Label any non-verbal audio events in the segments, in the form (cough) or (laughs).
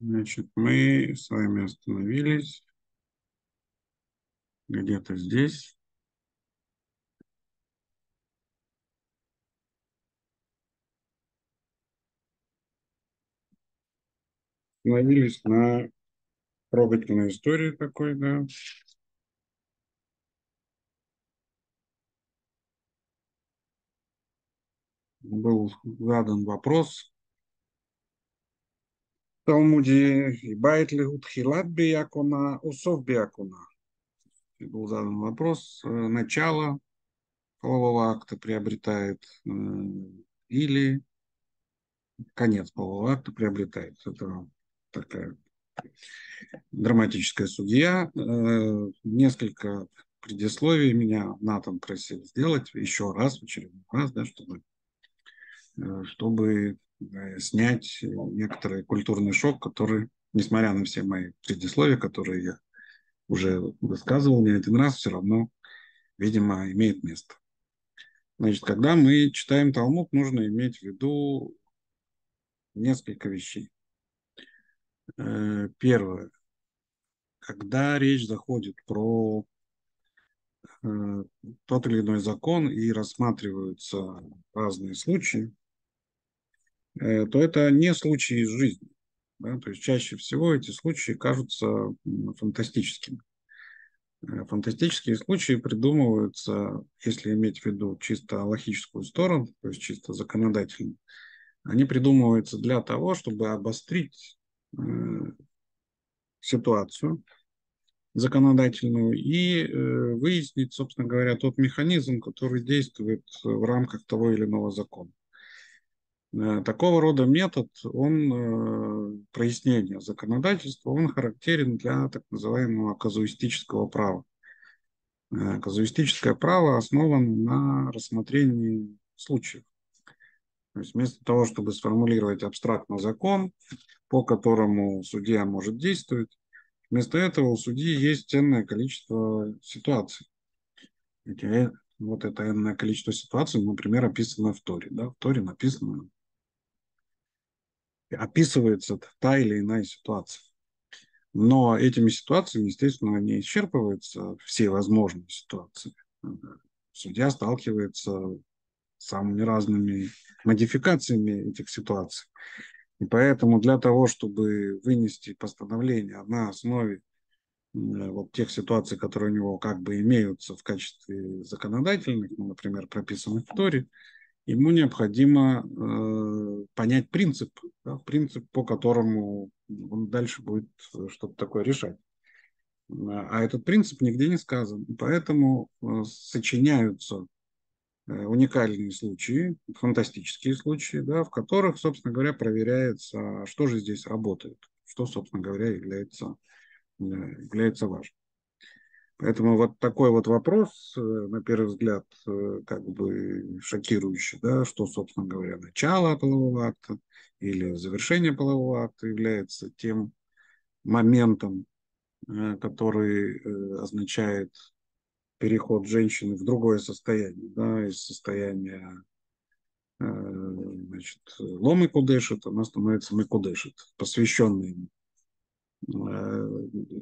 Значит, мы с вами остановились где-то здесь. Остановились на трогательной истории такой, да. Был задан вопрос Талмуде «Ибайт ли утхилат биякуна, усов биякуна?» Был задан вопрос, э, начало полового акта приобретает э, или конец полового акта приобретает. Это такая драматическая судья. Э, несколько предисловий меня Натан просил сделать еще раз, в очередной раз, да, чтобы, чтобы снять некоторый культурный шок, который, несмотря на все мои предисловия, которые я уже высказывал не один раз, все равно, видимо, имеет место. Значит, когда мы читаем Талмуд, нужно иметь в виду несколько вещей. Э, первое. Когда речь заходит про э, тот или иной закон и рассматриваются разные случаи, э, то это не случаи из жизни. Да? То есть чаще всего эти случаи кажутся фантастическими. Э, фантастические случаи придумываются, если иметь в виду чисто логическую сторону, то есть чисто законодательно, они придумываются для того, чтобы обострить э, ситуацию законодательную и э, выяснить, собственно говоря, тот механизм, который действует в рамках того или иного закона. Э, такого рода метод, он э, прояснения законодательства, он характерен для так называемого казуистического права. Э, казуистическое право основано на рассмотрении случаев. То есть вместо того, чтобы сформулировать абстрактно закон, по которому судья может действовать, вместо этого у судьи есть ценное количество ситуаций. Вот это энное количество ситуаций, например, описано в Торе. Да? В Торе написано описывается та или иная ситуация. Но этими ситуациями, естественно, не исчерпываются все возможные ситуации. Судья сталкивается с самыми разными модификациями этих ситуаций. И поэтому для того, чтобы вынести постановление на основе вот тех ситуаций, которые у него как бы имеются в качестве законодательных, ну, например, прописанных в Торе, ему необходимо э, понять принцип, да, принцип, по которому он дальше будет э, что-то такое решать. А этот принцип нигде не сказан. Поэтому э, сочиняются э, уникальные случаи, фантастические случаи, да, в которых, собственно говоря, проверяется, а что же здесь работает, что, собственно говоря, является, является важным. Поэтому вот такой вот вопрос, э, на первый взгляд, э, как бы шокирующий, да, что, собственно говоря, начало полового акта или завершение полового акта является тем моментом, э, который означает переход женщины в другое состояние, да, из состояния значит, ломы кудешит, она становится мекудешит, посвященной ему. Э,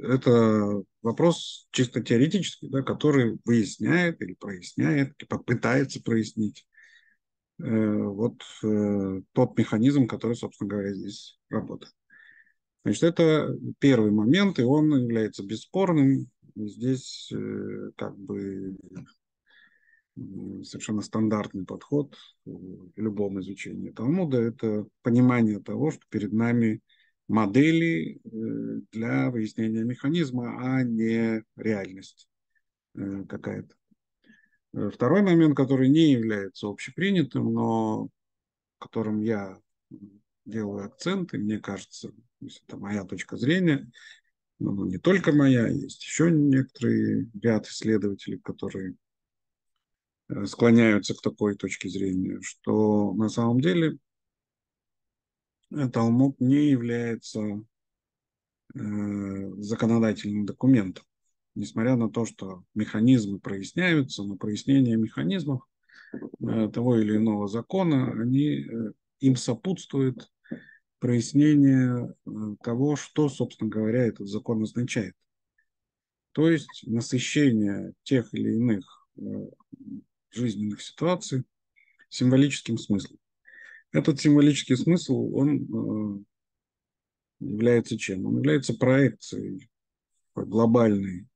это вопрос чисто теоретический, да, который выясняет или проясняет, или попытается прояснить э, вот э, тот механизм, который, собственно говоря, здесь работает. Значит, это первый момент, и он является бесспорным. Здесь как бы совершенно стандартный подход в любом изучении Талмуда. Это понимание того, что перед нами модели э, для выяснения механизма, а не реальность э, какая-то. Э, второй момент, который не является общепринятым, но которым я делаю акцент, и мне кажется, это моя точка зрения, но не только моя, есть еще некоторые ряд исследователей, которые склоняются к такой точке зрения, что на самом деле Талмуд не является э, законодательным документом. Несмотря на то, что механизмы проясняются, но прояснение механизмов э, того или иного закона, они э, им сопутствуют прояснение того, что, собственно говоря, этот закон означает. То есть насыщение тех или иных жизненных ситуаций символическим смыслом. Этот символический смысл, он является чем? Он является проекцией глобальной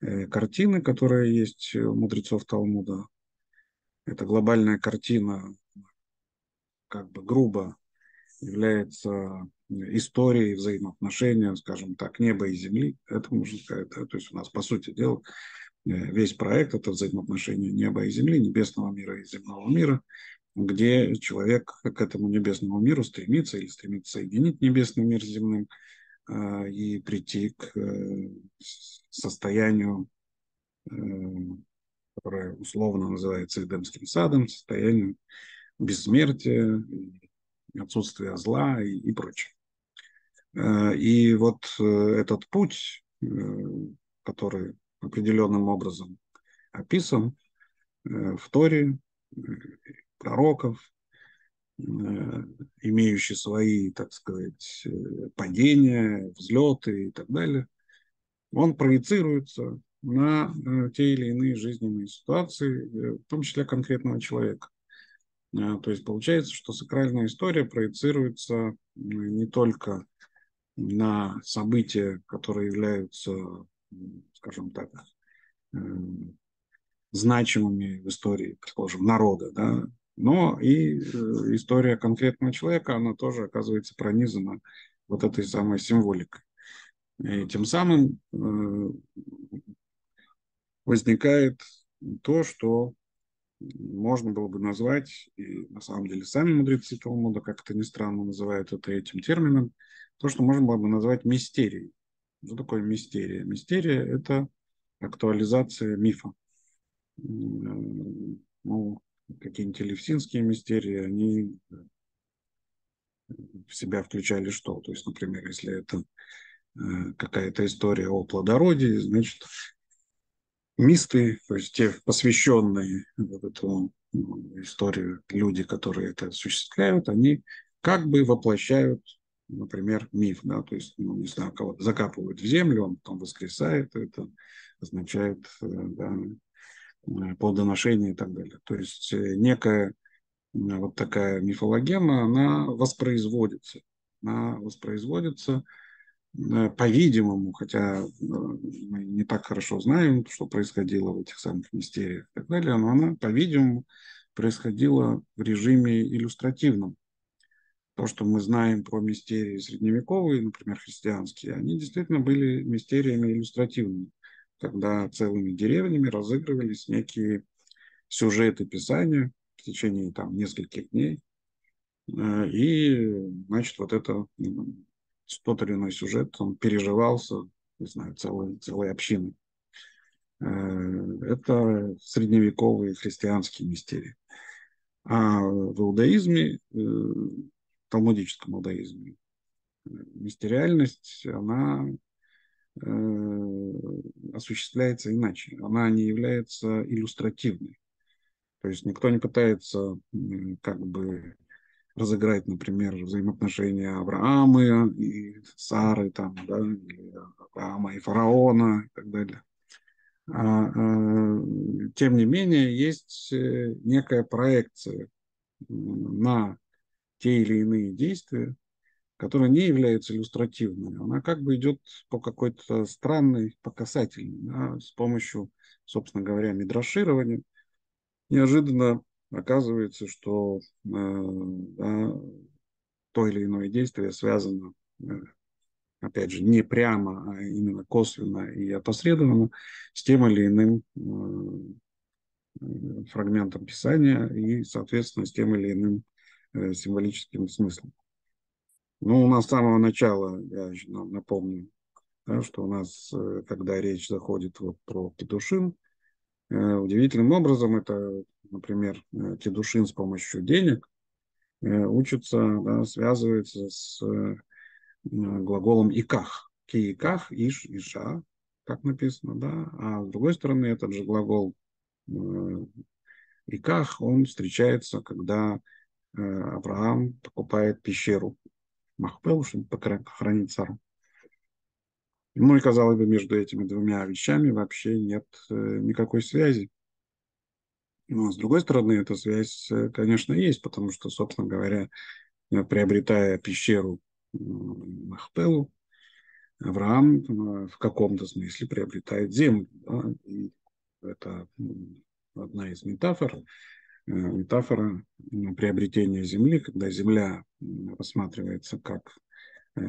э, картины, которая есть у мудрецов Талмуда. Это глобальная картина, как бы грубо, является историей взаимоотношения, скажем так, неба и земли. Это можно сказать. Да? То есть у нас, по сути дела, э, весь проект – это взаимоотношения неба и земли, небесного мира и земного мира где человек к этому небесному миру стремится или стремится соединить небесный мир с земным э, и прийти к э, состоянию, э, которое условно называется Эдемским садом, состоянию бессмертия, отсутствия зла и, и прочее. И вот этот путь, который определенным образом описан в Торе, пророков, э, имеющие свои, так сказать, э, падения, взлеты и так далее, он проецируется на э, те или иные жизненные ситуации, в том числе конкретного человека. То есть получается, что сакральная история проецируется не только на события, которые являются, скажем так, значимыми в истории, предположим, народа, да, но и э, история конкретного человека, она тоже оказывается пронизана вот этой самой символикой. И тем самым э, возникает то, что можно было бы назвать, и на самом деле сами мудрецы Талмуда, как это ни странно, называют это этим термином, то, что можно было бы назвать мистерией. Что такое мистерия? Мистерия – это актуализация мифа. Ну, какие-нибудь элевсинские мистерии, они в себя включали что? То есть, например, если это э, какая-то история о плодородии, значит, мисты, то есть те посвященные в эту ну, историю люди, которые это осуществляют, они как бы воплощают, например, миф, да, то есть, ну, не знаю, кого-то закапывают в землю, он потом воскресает, это означает, э, да, Э, плодоношения и так далее. То есть э, некая вот такая мифологема, она воспроизводится. Она воспроизводится, э, по-видимому, хотя мы не так хорошо знаем, что происходило в этих самых мистериях и так далее, но она, по-видимому, происходила в режиме иллюстративном. То, что мы знаем про мистерии средневековые, например, христианские, они действительно были мистериями иллюстративными когда целыми деревнями разыгрывались некие сюжеты писания в течение там нескольких дней. Э, и, значит, вот это тот или иной сюжет, он переживался, не знаю, целой, целой общиной. Э, это средневековые христианские мистерии. А в иудаизме, в э, талмудическом иудаизме, мистериальность, она осуществляется иначе. Она не является иллюстративной. То есть никто не пытается как бы разыграть, например, взаимоотношения Авраама и Сары, там, да, или Авраама и фараона и так далее. А, а, тем не менее, есть э, некая проекция на те или иные действия, которая не является иллюстративной, она как бы идет по какой-то странной, по касательной, да, с помощью, собственно говоря, мидраширования. Неожиданно оказывается, что э, да, то или иное действие связано, э, опять же, не прямо, а именно косвенно и опосредованно с тем или иным э, фрагментом Писания и, соответственно, с тем или иным э, символическим смыслом. Ну, у нас с самого начала, я напомню, да, что у нас, э, когда речь заходит вот про кедушин, э, удивительным образом это, например, э, кедушин с помощью денег учится, да, связывается с глаголом иках. Ки иках, иш, иша, как написано, да. А с другой стороны, этот же глагол иках, он встречается, когда Авраам покупает пещеру Махпел, чтобы похоронить Сару. Ну и, казалось бы, между этими двумя вещами вообще нет э, никакой связи. Но, с другой стороны, эта связь, э, конечно, есть, потому что, собственно говоря, э, приобретая пещеру Махпелу, Авраам в каком-то смысле приобретает землю. Да? И это одна из метафор. Метафора приобретения земли, когда земля рассматривается как Э,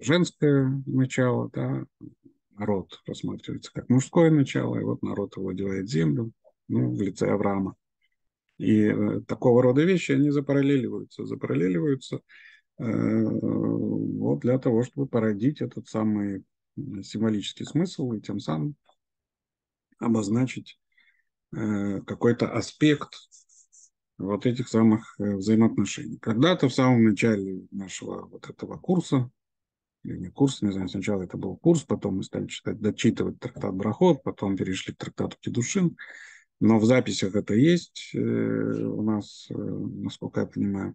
женское начало, да, народ рассматривается как мужское начало, и вот народ овладевает землю ну, в лице Авраама. И э, такого рода вещи, они запараллеливаются, запараллеливаются э, вот для того, чтобы породить этот самый символический смысл и тем самым обозначить э, какой-то аспект вот этих самых э, взаимоотношений. Когда-то в самом начале нашего вот этого курса, или не курс, не знаю, сначала это был курс, потом мы стали читать, дочитывать трактат Брахот, потом перешли к трактату Кедушин, но в записях это есть э, у нас, э, насколько я понимаю,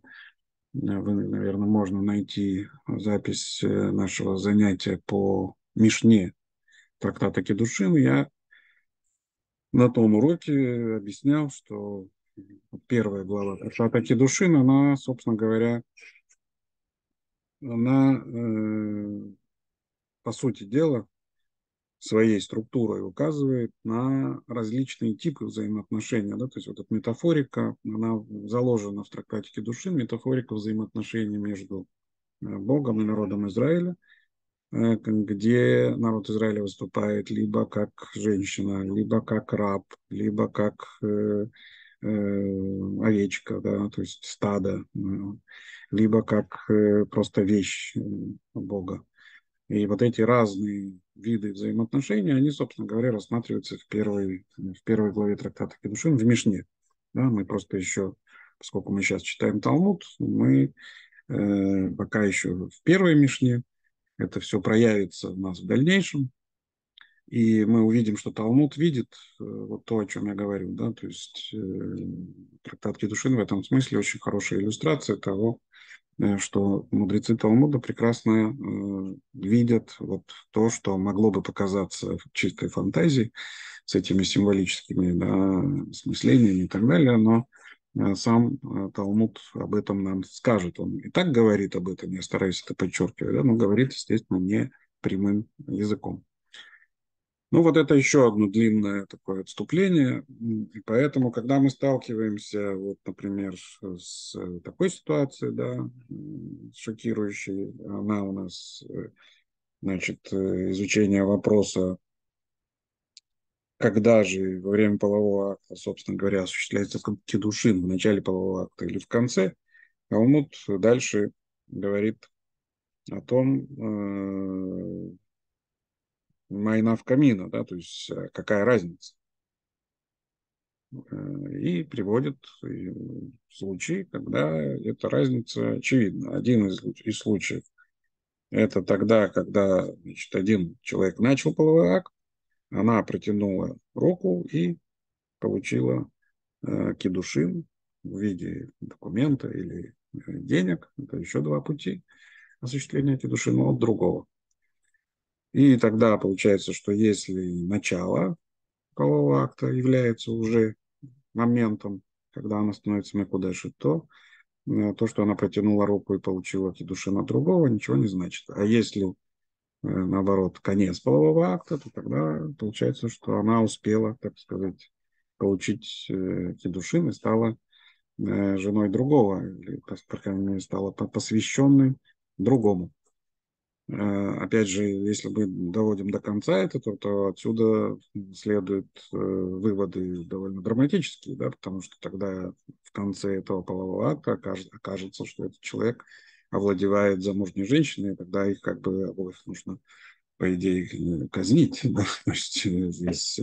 вы, наверное, можно найти запись нашего занятия по Мишне трактата Кедушин. Я на том уроке объяснял, что первая глава Трактата Кедушин, она, собственно говоря, она, э, по сути дела, своей структурой указывает на различные типы взаимоотношений. Да? То есть вот эта метафорика, она заложена в трактате Кедушин, метафорика взаимоотношений между э, Богом и народом Израиля, где народ Израиля выступает либо как женщина, либо как раб, либо как Э, овечка, да, то есть стадо, э, либо как э, просто вещь Бога. И вот эти разные виды взаимоотношений, они, собственно говоря, рассматриваются в первой, в первой главе трактата Кедушин, в Мишне. Да, мы просто еще, поскольку мы сейчас читаем Талмуд, мы э, пока еще в первой Мишне, это все проявится у нас в дальнейшем, и мы увидим, что Талмуд видит э, вот то, о чем я говорю. Да? То есть э, трактат Кедушин в этом смысле очень хорошая иллюстрация того, э, что мудрецы Талмуда прекрасно э, видят вот то, что могло бы показаться чистой фантазией с этими символическими да, смыслениями и так далее, но сам э, Талмуд об этом нам скажет. Он и так говорит об этом, я стараюсь это подчеркивать, да, но говорит, естественно, не прямым языком. Ну, вот это еще одно длинное такое отступление. И поэтому, когда мы сталкиваемся, вот, например, с такой ситуацией, да, шокирующей, она у нас, значит, изучение вопроса, когда же во время полового акта, собственно говоря, осуществляется кедушин в начале полового акта или в конце, Талмуд дальше говорит о том, э, майна в камина, да, то есть э, какая разница. Э, и приводит э, случаи, когда эта разница очевидна. Один из, из случаев – это тогда, когда значит, один человек начал половой акт, она протянула руку и получила э, кедушин в виде документа или денег. Это еще два пути осуществления кедушина от другого. И тогда получается, что если начало полового акта является уже моментом, когда она становится Мекудеши, то э, то, что она протянула руку и получила души на другого, ничего не значит. А если э, наоборот, конец полового акта, то тогда получается, что она успела, так сказать, получить э, кедушин и стала женой другого, или, по крайней мере, стала посвященной другому. Э, опять же, если мы доводим до конца это, то, то отсюда следуют э, выводы довольно драматические, да, потому что тогда в конце этого полового акта окажется, что этот человек овладевает замужней женщиной, тогда их как бы обоих нужно, по идее, казнить. (laughs) Да? Есть э, здесь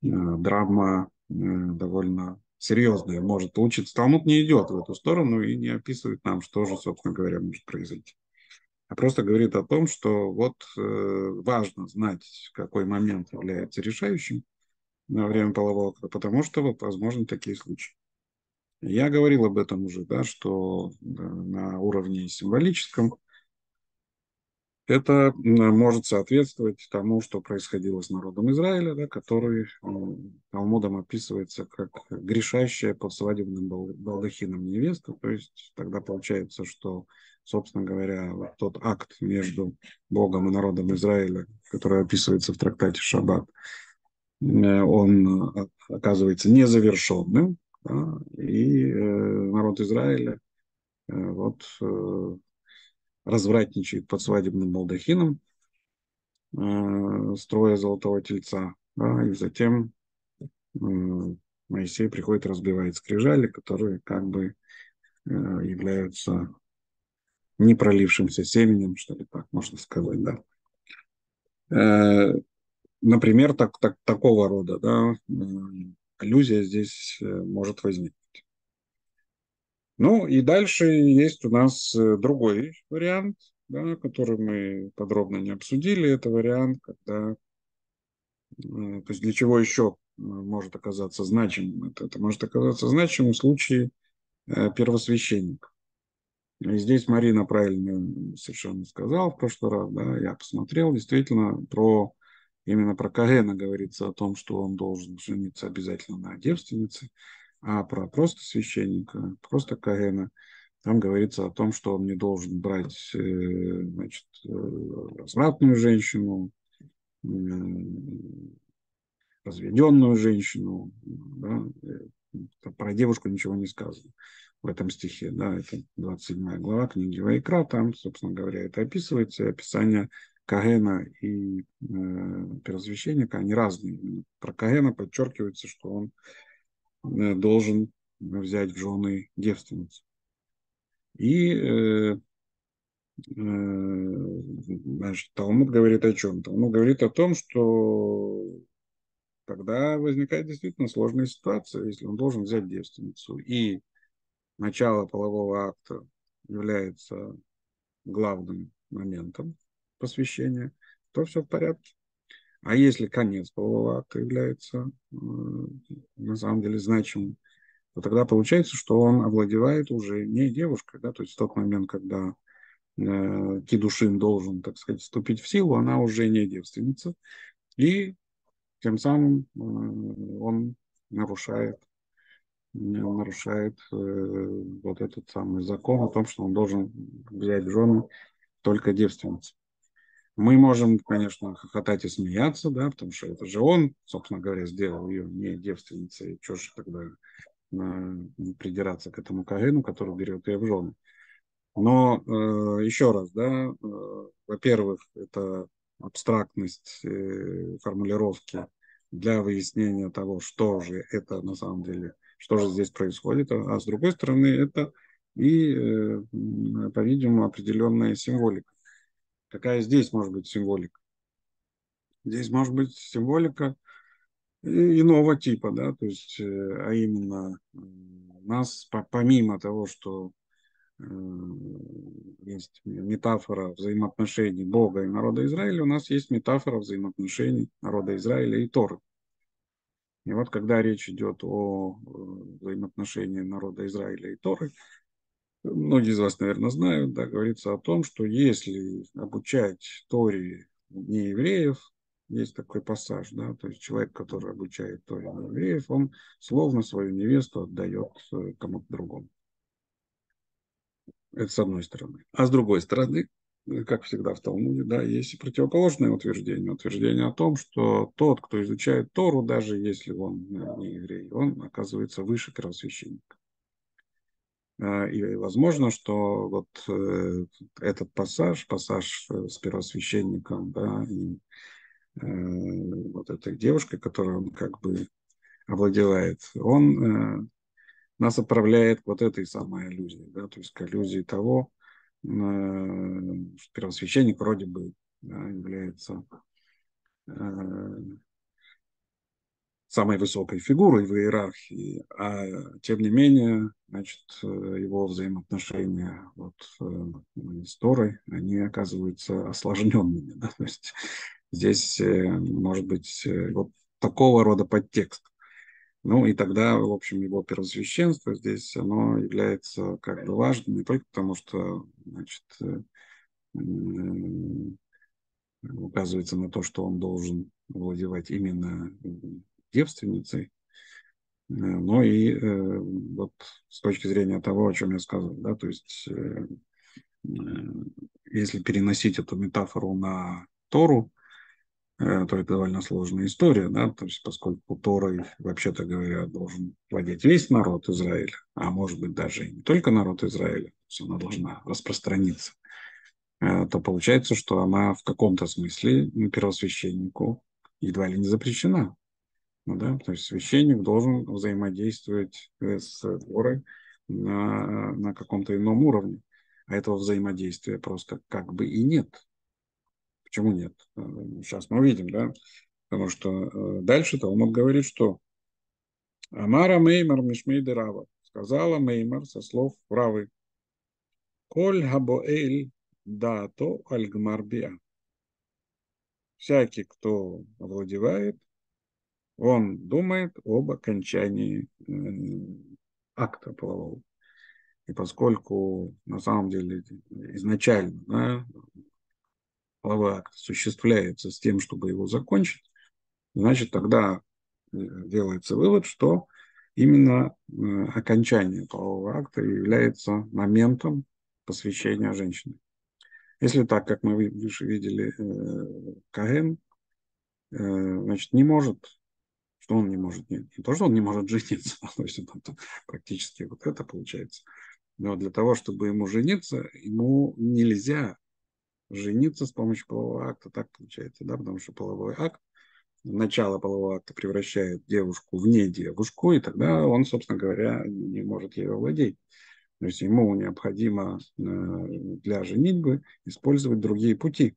драма довольно серьезная может получиться. Талмуд не идет в эту сторону и не описывает нам, что же, собственно говоря, может произойти а просто говорит о том, что вот э, важно знать, какой момент является решающим во время полового акта, потому что вот возможны такие случаи. Я говорил об этом уже, да, что на уровне символическом это может соответствовать тому, что происходило с народом Израиля, да, который Талмудом описывается как грешащая под свадебным балдахином невеста. То есть тогда получается, что, собственно говоря, тот акт между Богом и народом Израиля, который описывается в трактате Шаббат, э, он э, оказывается незавершенным, да, и э, народ Израиля вот развратничает под свадебным балдахином, э, строя золотого тельца. Да, и затем э, Моисей приходит и разбивает скрижали, которые как бы э, являются не пролившимся семенем, что ли так можно сказать, да. Э, например, так, так, такого рода да, аллюзия здесь э, может возникнуть. Ну и дальше есть у нас э, другой вариант, да, который мы подробно не обсудили. Это вариант, когда, э, то есть для чего еще может оказаться значимым. Это, это может оказаться значимым в случае первосвященника. И здесь Марина правильно совершенно сказала в прошлый раз, да, я посмотрел, действительно, про именно про Кагена говорится о том, что он должен жениться обязательно на девственнице. А про просто священника, просто Каэна, там говорится о том, что он не должен брать э, значит, э, развратную женщину, э, разведенную женщину. Да? Про девушку ничего не сказано в этом стихе. Да? Это 27 глава книги Вайкра. Там, собственно говоря, это описывается. Описание Кагена и э, первосвященника, они разные. Про Кагена подчеркивается, что он Э, должен взять в жены девственницу. И э, э, значит, Талмуд говорит о чем? Талмуд говорит о том, что тогда возникает действительно сложная ситуация, если он должен взять девственницу. И начало полового акта является главным моментом посвящения, то все в порядке. А если конец полового акта является э, на самом деле значимым, то тогда получается, что он овладевает уже не девушкой, да, то есть в тот момент, когда э, Кидушин должен, так сказать, вступить в силу, она уже не девственница, и тем самым э, он нарушает нарушает э, вот этот самый закон о том, что он должен взять жены только девственницу. Мы можем, конечно, хохотать и смеяться, да, потому что это же он, собственно говоря, сделал ее не девственницей. Чего же тогда э, придираться к этому Каину, который берет ее в жены. Но э, еще раз, да, э, во-первых, это абстрактность э, формулировки для выяснения того, что же это на самом деле, что же здесь происходит, а с другой стороны, это и, э, по-видимому, определенная символика. Какая здесь может быть символика? Здесь может быть символика иного типа, да, то есть, э, а именно нас, помимо того, что э, есть метафора взаимоотношений Бога и народа Израиля, у нас есть метафора взаимоотношений народа Израиля и Торы. И вот когда речь идет о э, взаимоотношении народа Израиля и Торы, многие из вас, наверное, знают, да, говорится о том, что если обучать Торе не евреев, есть такой пассаж, да, то есть человек, который обучает Торе не евреев, он словно свою невесту отдает э, кому-то другому. Это с одной стороны. А с другой стороны, э, как всегда в Талмуде, да, есть и противоположное утверждение. Утверждение о том, что тот, кто изучает Тору, даже если он э, не еврей, он оказывается выше первосвященника. А, и возможно, что вот э, этот пассаж, пассаж э, с первосвященником, да, и э, вот этой девушкой, которую он как бы овладевает, он нас отправляет к вот этой самой иллюзии, да, то есть к иллюзии того, что первосвященник вроде бы да, является самой высокой фигурой в иерархии, а тем не менее, значит, его взаимоотношения вот, э, с Торой, они оказываются осложненными. Да? То есть здесь э, может быть э, вот такого рода подтекст. Ну и тогда, в общем, его первосвященство здесь, оно является как бы важным не только потому, что значит, указывается на то, что он должен владевать именно девственницей, но и вот с точки зрения того, о чем я сказал, да, то есть если переносить эту метафору на Тору, Э, то это довольно сложная история, да, то есть поскольку Торой, вообще-то говоря, должен владеть весь народ Израиля, а может быть даже и не только народ Израиля, то есть она должна распространиться, э, то получается, что она в каком-то смысле первосвященнику едва ли не запрещена. Ну, да? То есть священник должен взаимодействовать э, с Торой на, на каком-то ином уровне. А этого взаимодействия просто как бы и нет. Почему нет? Сейчас мы увидим, да? Потому что э, дальше Талмуд говорит, что Амара Меймар Мишмей Рава. Сказала Меймар со слов Равы. Коль Хабоэль Дато Альгмарбия. Всякий, кто овладевает, он думает об окончании э, акта полового. И поскольку на самом деле изначально да, половой акт осуществляется с тем, чтобы его закончить, значит, тогда э, делается вывод, что именно э, окончание полового акта является моментом посвящения женщины. Если так, как мы выше видели, э, Каэн, значит, не может, что он не может, не, не то, что он не может жениться, (laughs) то есть это практически вот это получается, но для того, чтобы ему жениться, ему нельзя жениться с помощью полового акта, так получается, да, потому что половой акт, начало полового акта превращает девушку в не девушку, и тогда он, собственно говоря, не может ею владеть. То есть ему необходимо э, для женитьбы использовать другие пути.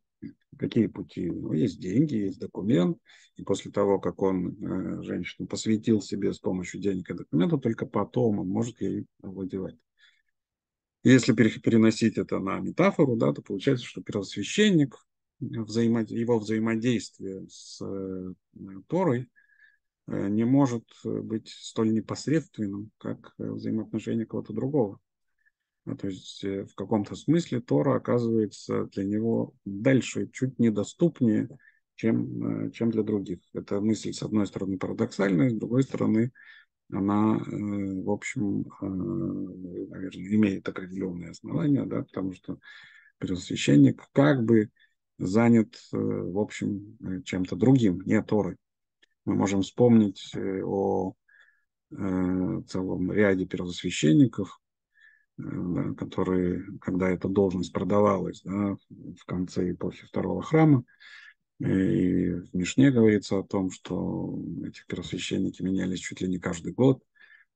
Какие пути? Ну, есть деньги, есть документ, и после того, как он э, женщину посвятил себе с помощью денег и документа, только потом он может ей овладевать. Если переносить это на метафору, да, то получается, что первосвященник, взаимо... его взаимодействие с э, Торой э, не может быть столь непосредственным, как взаимоотношение кого-то другого. Ну, то есть э, в каком-то смысле Тора оказывается для него дальше, чуть недоступнее, чем, чем для других. Это мысль, с одной стороны, парадоксальная, с другой стороны, она, э, в общем, э, наверное, имеет определенные основания, да, потому что первосвященник как бы занят, э, в общем, чем-то другим, не Торой. Мы можем вспомнить о целом ряде первосвященников, которые, когда эта должность продавалась да, в конце эпохи второго храма, и в Мишне говорится о том, что эти первосвященники менялись чуть ли не каждый год.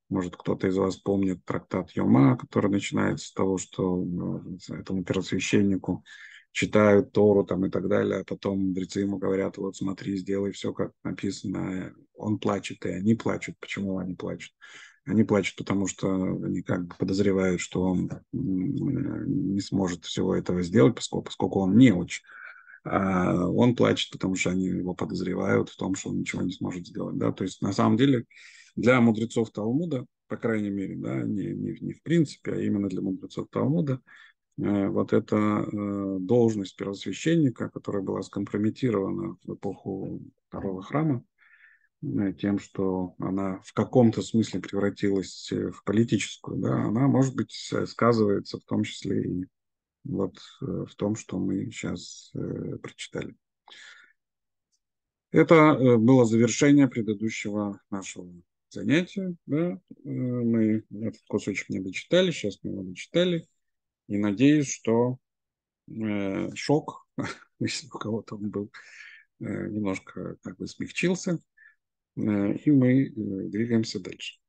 Может, кто-то из вас помнит трактат Йома, который начинается с того, что ну, этому первосвященнику читают Тору там и так далее, а потом мудрецы ему говорят, вот смотри, сделай все, как написано. Он плачет, и они плачут. Почему они плачут? Они плачут, потому что они как бы подозревают, что он не сможет всего этого сделать, поскольку, поскольку он не очень а он плачет, потому что они его подозревают в том, что он ничего не сможет сделать. Да? То есть на самом деле для мудрецов Талмуда, по крайней мере, да, не, не, не в принципе, а именно для мудрецов Талмуда, э, вот эта э, должность первосвященника, которая была скомпрометирована в эпоху второго храма, тем, что она в каком-то смысле превратилась в политическую, да, она, может быть, сказывается в том числе и вот э, в том, что мы сейчас э, прочитали. Это э, было завершение предыдущего нашего занятия. Да? Мы этот кусочек не дочитали, сейчас мы его дочитали. И надеюсь, что э, шок, (laughs) если у кого-то он был, э, немножко как бы смягчился. Э, и мы двигаемся дальше.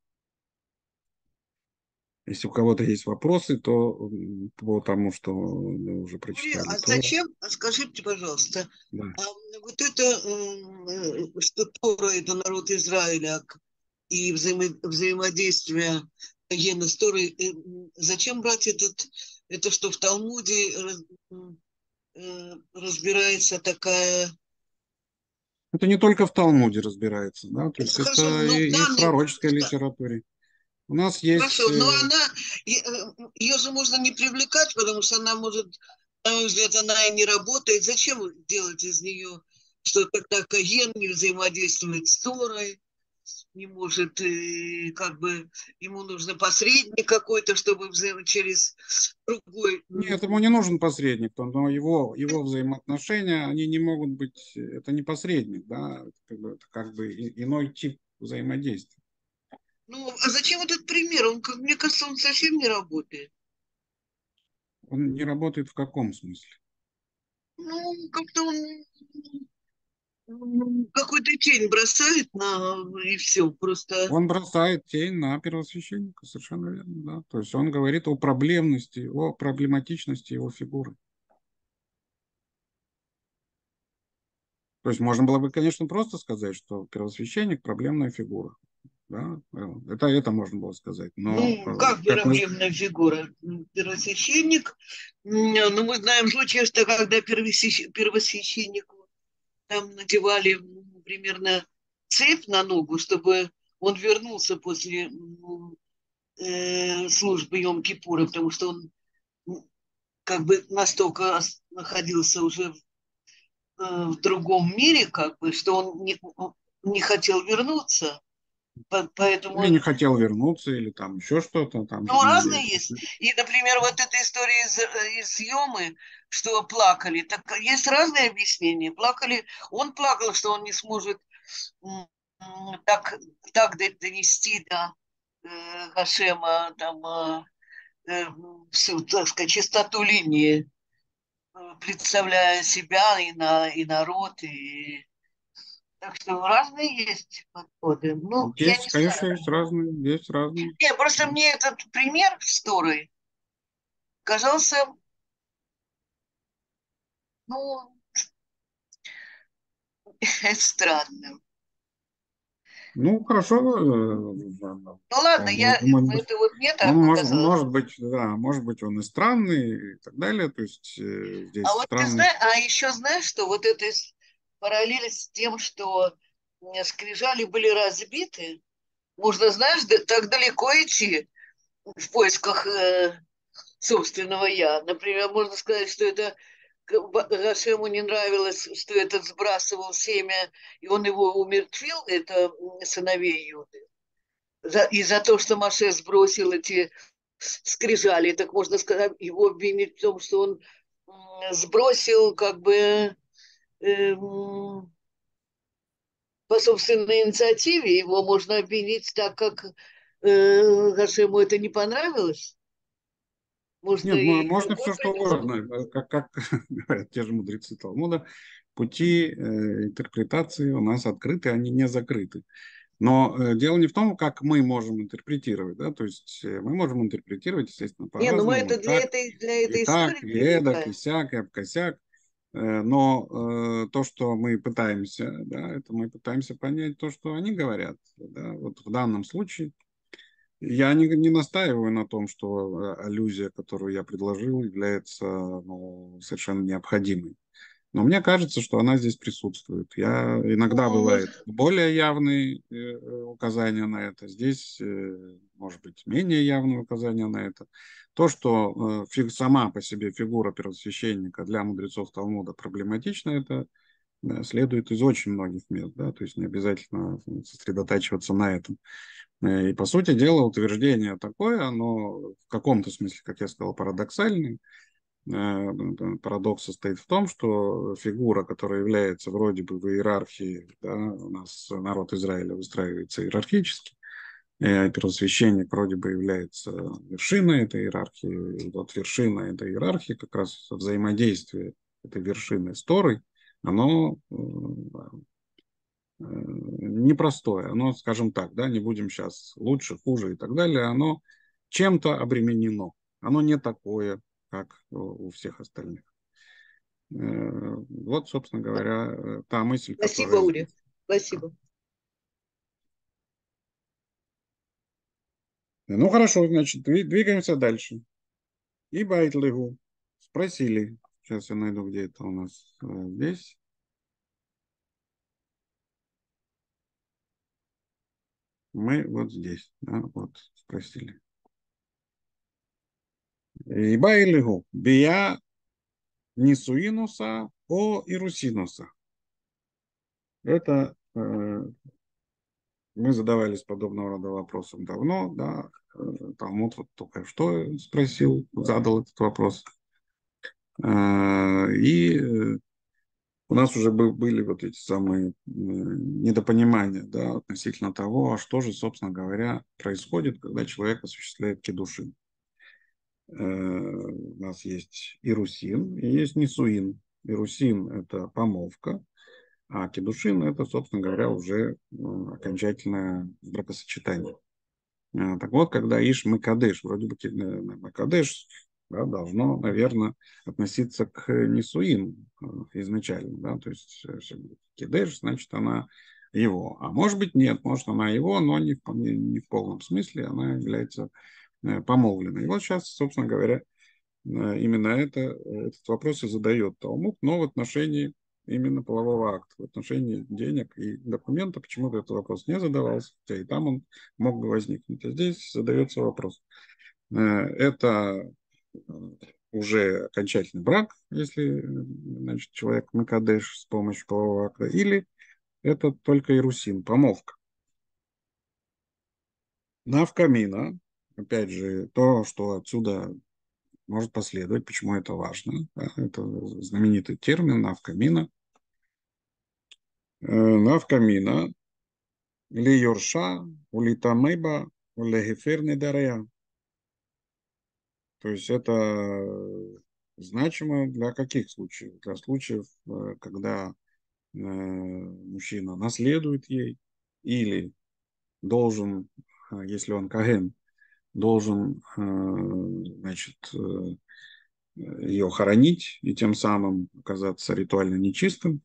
Если у кого-то есть вопросы, то по тому, что мы уже прочитали. А то... зачем, скажите, пожалуйста, да. а вот это, э, что Тора – это народ Израиля и взаимо взаимодействие Гена с Торой, э, зачем брать этот, это что в Талмуде э, разбирается такая Это не только в Талмуде разбирается, да, то есть Хорошо, это и, и в пророческой да. литературе. У нас есть... Хорошо, но э, она, ее же можно не привлекать, потому что она может, на мой взгляд, она и не работает. Зачем делать из нее, что тогда Каген не взаимодействует с Торой? Не может, и как бы ему нужно посредник какой-то, чтобы взаим... через другой. Нет, ему не нужен посредник, но его, его взаимоотношения, они не могут быть, это не посредник, да, это как бы, это как бы иной тип взаимодействия. Ну, а зачем этот пример? Он, как мне кажется, он совсем не работает. Он не работает в каком смысле? Ну, как-то он какой-то тень бросает на и все просто. Он бросает тень на первосвященника, совершенно верно, да. То есть он говорит о проблемности, о проблематичности его фигуры. То есть можно было бы, конечно, просто сказать, что первосвященник проблемная фигура. Да? Это, это можно было сказать. Но, ну, как, как проблемная мы... фигура? Первосвященник, ну, мы знаем случаи, что когда первосвященнику там надевали примерно цепь на ногу, чтобы он вернулся после э, службы Йом-Кипура, потому что он как бы настолько находился уже в, э, в другом мире, как бы, что он не, не хотел вернуться. Поэтому... Или не хотел вернуться, или там еще что-то. Там ну, разные есть. И, например, вот эта история из, из Йомы, что плакали. Так есть разные объяснения. Плакали, он плакал, что он не сможет так, так донести до э, Хашема там, э, э, всю, так сказать, чистоту линии, э, представляя себя и, на, и народ, и так что разные есть подходы. Ну, есть, я не конечно, знаю. есть разные, есть разные. Нет, просто мне этот пример в казался, ну, (laughs) странным. Ну, хорошо. Э, ну, ладно, я, он, это вот мне так он может, может быть, да, может быть, он и странный и так далее, то есть э, здесь А вот странный... ты знаешь, а еще знаешь, что вот это параллель с тем, что скрижали были разбиты, можно, знаешь, так далеко идти в поисках э, собственного я. Например, можно сказать, что это Гашему не нравилось, что этот сбрасывал семя, и он его умертвил, это сыновей Юды. За, и за то, что Маше сбросил эти скрижали, так можно сказать, его обвинить в том, что он сбросил как бы Эм, по собственной инициативе, его можно обвинить так, как э, Гашему это не понравилось. Можно, Нет, и можно все что угодно, как, как (laughs) говорят те же мудрецы Талмуда, пути э, интерпретации у нас открыты, они не закрыты. Но э, дело не в том, как мы можем интерпретировать, да, то есть э, мы можем интерпретировать, естественно, по-разному. Не, ну мы это для так, этой, для этой и истории. Так, и эдак, и сяк, и обкосяк. Э, но э, то, что мы пытаемся, да, это мы пытаемся понять то, что они говорят. Да. Вот в данном случае я не, не настаиваю на том, что э, аллюзия, которую я предложил, является ну, совершенно необходимой. Но мне кажется, что она здесь присутствует. Я иногда ну, бывает более явные э, указания на это. Здесь, э, может быть, менее явные указания на это. То, что э, сама по себе фигура первосвященника для мудрецов Талмуда проблематична, это следует из очень многих мест. Да? То есть не обязательно сосредотачиваться на этом. И, по сути дела, утверждение такое, оно в каком-то смысле, как я сказал, парадоксальное, Э, парадокс состоит в том, что фигура, которая является вроде бы в иерархии, да, у нас народ Израиля выстраивается иерархически, первосвященник вроде бы является вершиной этой иерархии, вот вершина этой иерархии, как раз взаимодействие этой вершины с Торой, оно э, э, непростое, оно, скажем так, да, не будем сейчас лучше, хуже и так далее, оно чем-то обременено, оно не такое, как у всех остальных. Э, вот, собственно говоря, э, та мысль, Спасибо, которая... Ури. Спасибо. Ну, хорошо, значит, двигаемся дальше. И Байтлигу спросили, Сейчас я найду, где это у нас э, здесь. Мы вот здесь, да, вот спросили. Иба или гу? Бия несуинуса о ирусинуса. Это э, мы задавались подобного рода вопросом давно, да. Э, Талмуд вот только что спросил, задал этот вопрос. Э, и э, у нас уже были вот эти самые недопонимания да, относительно того, а что же, собственно говоря, происходит, когда человек осуществляет кедушин. У нас есть ирусин и есть нисуин. Ирусин – это помолвка, а кедушин – это, собственно говоря, уже окончательное бракосочетание. А, так вот, когда Иш Макадеш, вроде бы Макадеш да, должно, наверное, относиться к э, изначально. Да, то есть э, Кедеш, значит, она его. А может быть, нет, может, она его, но не в, не, в полном смысле, она является э, помолвленной. И вот сейчас, собственно говоря, именно это, этот вопрос и задает Талмуд, но в отношении именно полового акта в отношении денег и документа. Почему-то этот вопрос не задавался, хотя и там он мог бы возникнуть. А здесь задается вопрос. Э, это э, уже окончательный брак, если значит, человек Макадеш с помощью полового акта, или это только Ирусин, помолвка. Навкамина, опять же, то, что отсюда может последовать, почему это важно. Да? Это знаменитый термин навкамина. Э, навкамина ли йорша, улитамеба, улегефер недарея. То есть это значимо для каких случаев? Для случаев, э, когда э, мужчина наследует ей или должен, если он каген, должен э, значит, э, ее хоронить и тем самым оказаться ритуально нечистым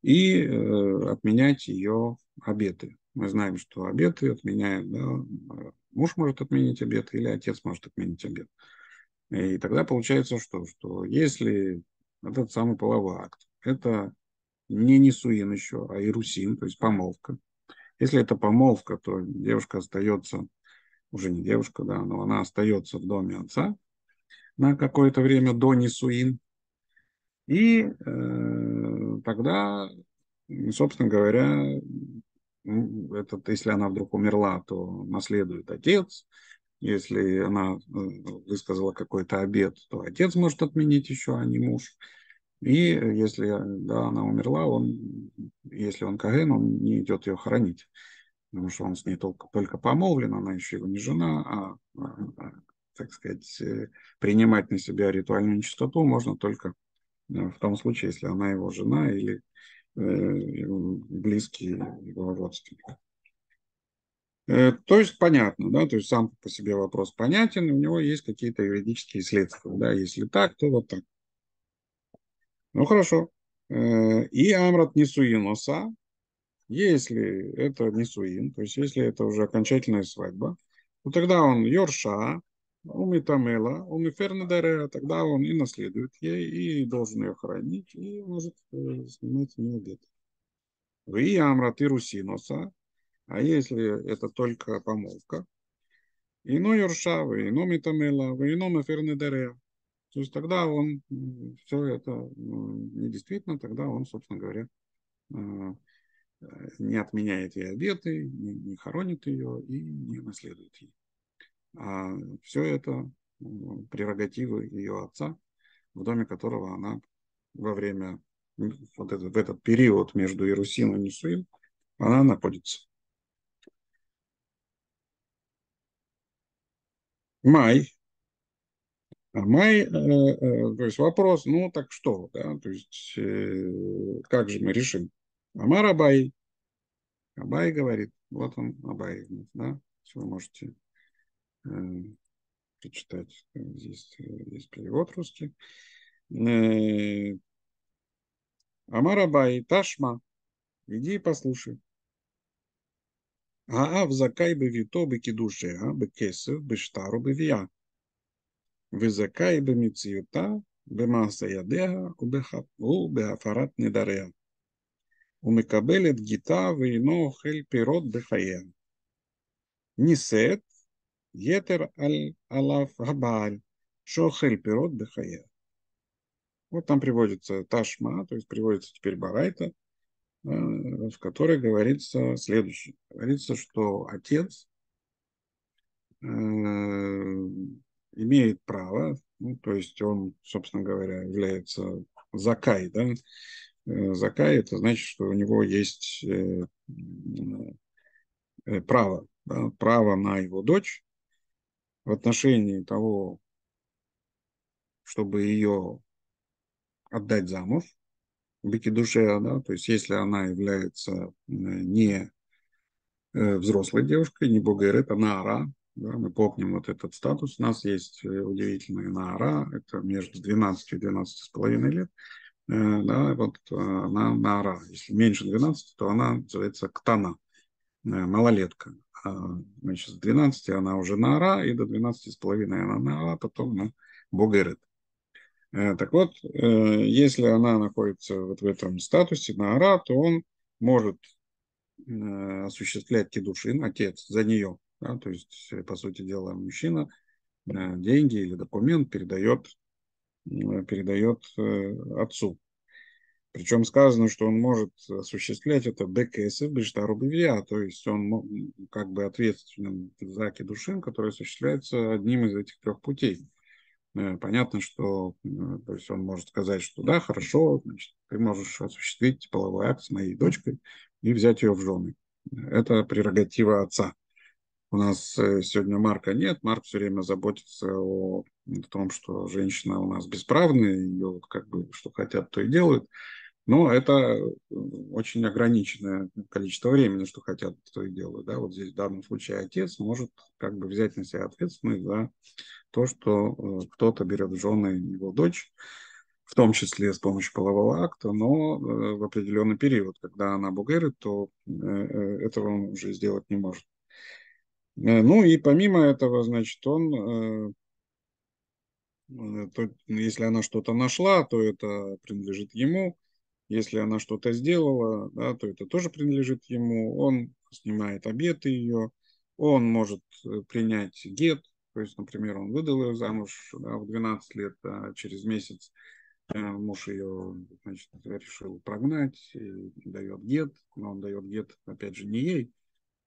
и э, отменять ее обеты. Мы знаем, что обеты отменяют, да, муж может отменить обеты или отец может отменить обет. И тогда получается что? Что если этот самый половой акт, это не несуин еще, а ирусин, то есть помолвка. Если это помолвка, то девушка остается уже не девушка, да, но она остается в доме отца на какое-то время до Нисуин. И э, тогда, собственно говоря, этот, если она вдруг умерла, то наследует отец. Если она э, высказала какой-то обед, то отец может отменить еще, а не муж. И если да, она умерла, он, если он Каген, он не идет ее хоронить потому что он с ней только, только помолвлен, она еще его не жена, а, а, так сказать, э, принимать на себя ритуальную нечистоту можно только э, в том случае, если она его жена или э, близкий его родственник. Э, то есть понятно, да, то есть сам по себе вопрос понятен, у него есть какие-то юридические следствия, да, если так, то вот так. Ну хорошо. И Амрат Нисуиноса, если это не суин, то есть если это уже окончательная свадьба, то тогда он Йорша, Умитамела, Умифернедаре, тогда он и наследует ей, и должен ее хранить, и может э, снимать не обед. Вы Амрат и Русиноса, а если это только помолвка, ино Йорша, вы ино Митамела, вы ино Мифернедаре, то есть тогда он все это недействительно, тогда он, собственно говоря, э, не отменяет ей обеты, не, хоронит ее и не наследует ей. А все это прерогативы ее отца, в доме которого она во время, вот этот, в этот период между Иерусалимом и Нисуим, она находится. Май. А май, э, э, то есть вопрос, ну так что, да, то есть э, как же мы решим? Амар Абай. Абай говорит, вот он Абай, да, вы можете э, прочитать. Здесь есть перевод русский. Э, Амар Абай, Ташма, иди и послушай. Аав закай бы вито бы кидуше, бы кесов, бы штару вия. Вы закай бы мициюта, бы маса ядега, у бы афарат недарея. Умекабелет гита вейно хель пирот бехая. Нисет, Етер аль алаф габаль, шохель пирот бехая. Вот там приводится Ташма, то есть приводится теперь Барайта, в которой говорится следующее. Говорится, что отец э, имеет право, ну, то есть он, собственно говоря, является закай, да, э, закай это значит, что у него есть э, право, да, право на его дочь в отношении того, чтобы ее отдать замуж, бики душе, да, то есть если она является э, не э, взрослой девушкой, не богерет, а наара, да, мы помним вот этот статус, у нас есть э, удивительная наара, это между 12 и 12 с половиной лет, да, вот она наара, если меньше 12, то она называется ктана, малолетка, а, значит, с 12 она уже наара, и до 12 с половиной она наара, потом на богерет. Э, так вот, э, если она находится вот в этом статусе на ара, то он может э, осуществлять кедушин, отец, за нее. Да, то есть, по сути дела, мужчина деньги или документ передает, передает отцу. Причем сказано, что он может осуществлять это БКС, Бештару Бевия, то есть он как бы ответственен за кедушин, который осуществляется одним из этих трех путей. Э, понятно, что э, то есть он может сказать, что да, хорошо, значит, ты можешь осуществить половой акт с моей дочкой и взять ее в жены. Это прерогатива отца. У нас э, сегодня Марка нет, Марк все время заботится о, том, что женщина у нас бесправная, ее как бы что хотят, то и делают. Но это очень ограниченное количество времени, что хотят, то и делают. Да? Вот здесь в данном случае отец может как бы взять на себя ответственность за то, что э, кто-то берет в жены его дочь, в том числе с помощью полового акта, но э, в определенный период, когда она бугерит, то э, этого он уже сделать не может. Ну и помимо этого, значит, он, то, если она что-то нашла, то это принадлежит ему. Если она что-то сделала, да, то это тоже принадлежит ему. Он снимает обеты ее, он может принять гет, то есть, например, он выдал ее замуж да, в 12 лет, а через месяц э, муж ее значит, решил прогнать и дает гет, но он дает гет, опять же, не ей,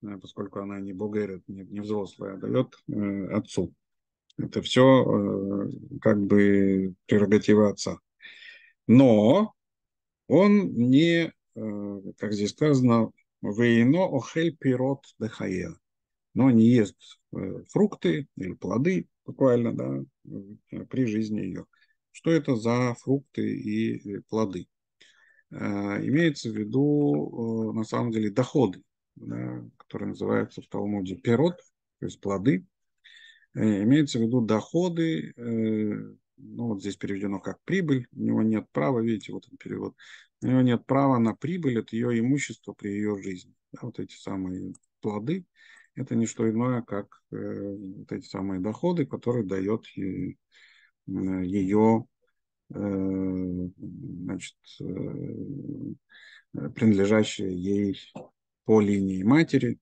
э, поскольку она не богерет, не, не взрослая, а дает э, отцу. Это все э, как бы прерогатива отца. Но он не, э, как здесь сказано, «Вейно охель пирот дехаер» но не ест э, фрукты или плоды буквально да, при жизни ее. Что это за фрукты и э, плоды? Э, имеется в виду на самом деле доходы, да, которые называются в Талмуде пирот, то есть плоды. Имеется в виду доходы, ну вот здесь переведено как прибыль, у него нет права, видите, вот он перевод, у него нет права на прибыль от ее имущества при ее жизни. Да, вот эти самые плоды, это не что иное, как э, вот эти самые доходы, которые дает ее э, значит, э, принадлежащие ей по линии матери,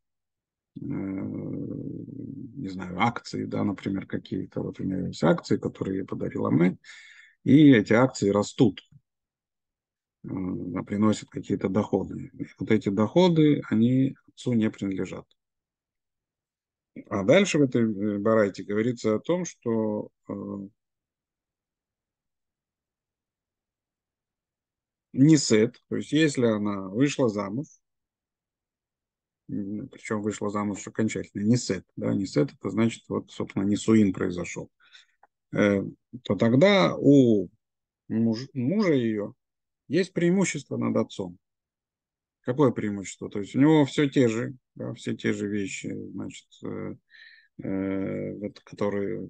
не знаю, акции, да, например, какие-то, вот у меня есть акции, которые подарила мать, и эти акции растут, приносят какие-то доходы. И вот эти доходы, они отцу не принадлежат. А дальше в этой э, барайте говорится о том, что э, Нисет, то есть если она вышла замуж, причем вышла замуж окончательно, Нисет, да, Нисет это значит, вот, собственно, Нисуин произошел, э, то тогда у муж, мужа ее есть преимущество над отцом. Какое преимущество? То есть у него все те же, да, все те же вещи, значит, э, э, которые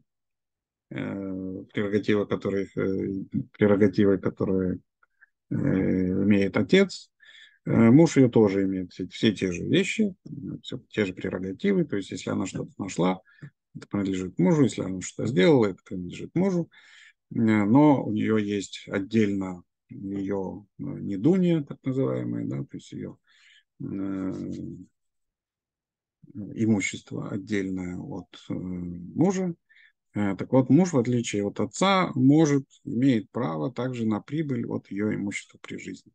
э, прерогатива, которых, э, прерогативы, которые э, имеет отец, муж ее тоже имеет все, все те же вещи, все те же прерогативы. То есть если она что-то нашла, это принадлежит мужу, если она что-то сделала, это принадлежит мужу. Э, но у нее есть отдельно ее э, недунья, так называемая, да, то есть ее э, имущество отдельное от мужа. Так вот, муж, в отличие от отца, может, имеет право также на прибыль от ее имущества при жизни.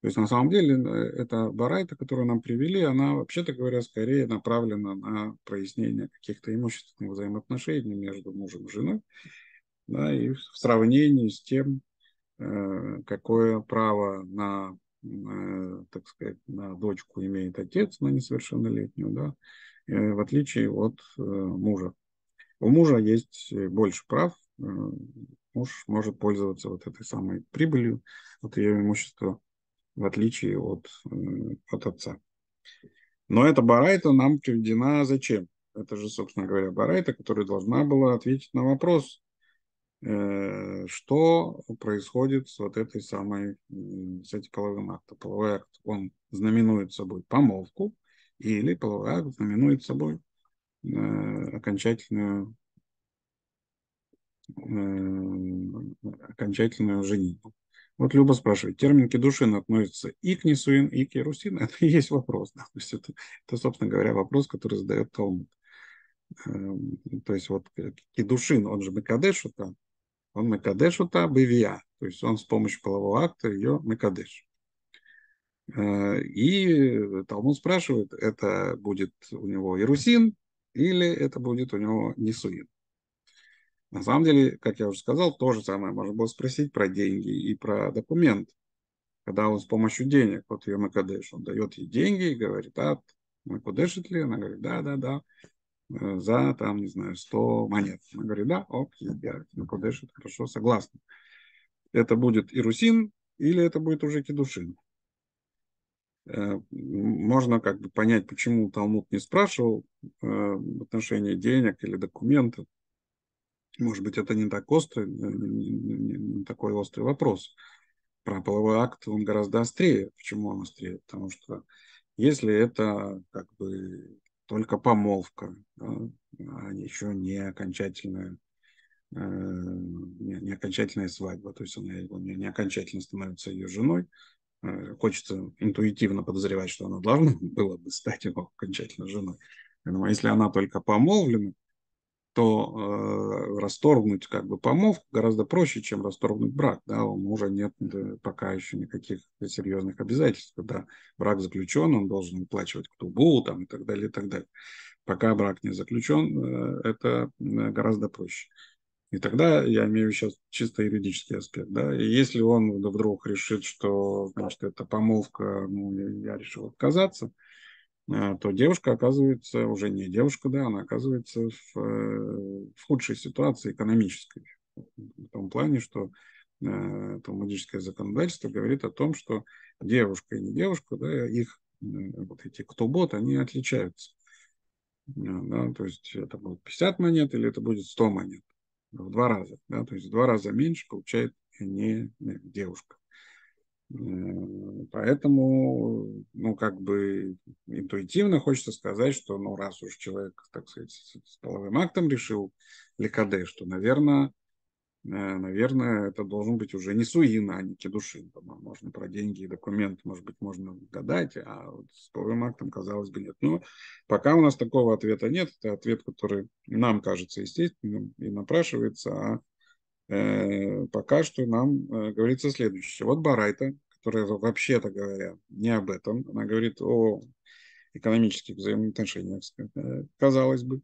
То есть, на самом деле, эта барайта, которую нам привели, она, вообще-то говоря, скорее направлена на прояснение каких-то имущественных взаимоотношений между мужем и женой, да, и в сравнении с тем, э, какое право на, на, так сказать, на дочку имеет отец, на несовершеннолетнюю, да, э, в отличие от э, мужа. У мужа есть больше прав, муж может пользоваться вот этой самой прибылью от ее имущества, в отличие от, от отца. Но эта барайта нам приведена зачем? Это же, собственно говоря, барайта, которая должна была ответить на вопрос, Э, что происходит с вот этой самой, с этим половым актом. Половой акт, он знаменует собой помолвку, или половой акт знаменует собой э, окончательную э, окончательную женитьбу. Вот Люба спрашивает, термин кедушин относится и к Несуин, и к Ярусин? (laughs) Это и есть вопрос. Да? То есть это, это, собственно говоря, вопрос, который задает Талмуд. Эм, то есть вот кедушин, он же Мекадеш, там, он Мекадеш ута бывия, то есть он с помощью полового акта ее Мекадеш. Э, и Талмуд спрашивает, это будет у него Ирусин или это будет у него Нисуин. На самом деле, как я уже сказал, то же самое можно было спросить про деньги и про документ. Когда он с помощью денег, вот ее Макадеш, он дает ей деньги и говорит, а, Макадешит ли? Она говорит, да, да, да. Э, за, там, не знаю, 100 монет. Она говорит, да, ок, я это хорошо, согласна. Это будет Ирусин или это будет уже Кедушин? Э, можно как бы понять, почему Талмуд не спрашивал э, в отношении денег или документов. Может быть, это не так острый, не, не, не такой острый вопрос. Про половой акт он гораздо острее. Почему он острее? Потому что если это как бы только помолвка, да, а еще не окончательная, э, не, не окончательная свадьба, то есть он, он не окончательно становится ее женой. Э, хочется интуитивно подозревать, что она должна (laughs) была бы стать его окончательно женой. Но если она только помолвлена, то э, расторгнуть как бы помолвку гораздо проще, чем расторгнуть брак. Да? У мужа нет да, пока еще никаких серьезных обязательств. Когда брак заключен, он должен уплачивать ктубу там, и так далее, и так далее. Пока брак не заключен, э, это э, гораздо проще. И тогда я имею сейчас чисто юридический аспект. Да? И если он вдруг решит, что значит, это помолвка, ну, я решил отказаться, то девушка оказывается, уже не девушка, да, она оказывается в, э, в худшей ситуации экономической. В том плане, что э, талмудическое законодательство говорит о том, что девушка и не девушка, да, их э, вот эти кто бот, они отличаются. Да, то есть это будет 50 монет или это будет 100 монет. В два раза. Да, то есть в два раза меньше получает не девушка. Поэтому, ну, как бы интуитивно хочется сказать, что, ну, раз уж человек, так сказать, с половым актом решил Ликаде, что, наверное, э, наверное, это должен быть уже не Суин, а не Кедушин. Можно про деньги и документы, может быть, можно гадать, а вот с половым актом, казалось бы, нет. Но пока у нас такого ответа нет, это ответ, который нам кажется естественным и напрашивается, а пока что нам э, говорится следующее. Вот Барайта, которая вообще-то говоря не об этом, она говорит о экономических взаимоотношениях, э, казалось бы.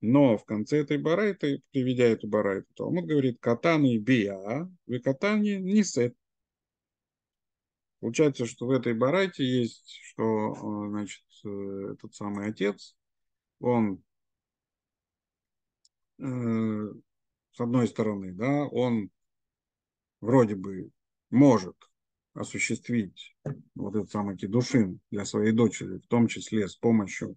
Но в конце этой барайты, приведя эту барайту, Талмуд говорит «катаны бия, вы не сет». Получается, что в этой барайте есть, что значит, этот самый отец, он с одной стороны, да, он вроде бы может осуществить вот этот самый кедушин для своей дочери, в том числе с помощью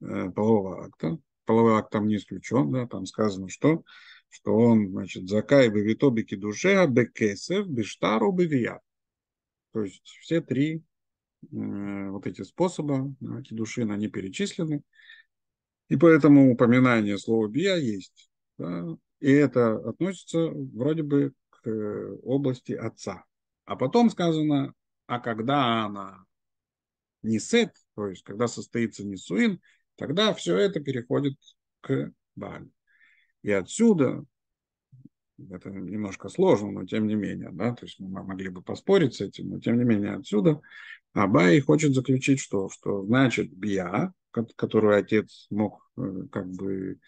э, полового акта. Половой акт там не исключен, да, там сказано, что, что он, значит, закай бевитоби кедуше, бекесев, бештару, бевия. То есть все три э, вот эти способа да, кедушин, они перечислены. И поэтому упоминание слова бия есть. Да, и это относится вроде бы к э, области отца. А потом сказано, а когда она не сет, то есть когда состоится Нисуин, тогда все это переходит к Баль. И отсюда, это немножко сложно, но тем не менее, да, то есть мы могли бы поспорить с этим, но тем не менее отсюда Абай хочет заключить что? Что значит Бия, которую отец мог э, как бы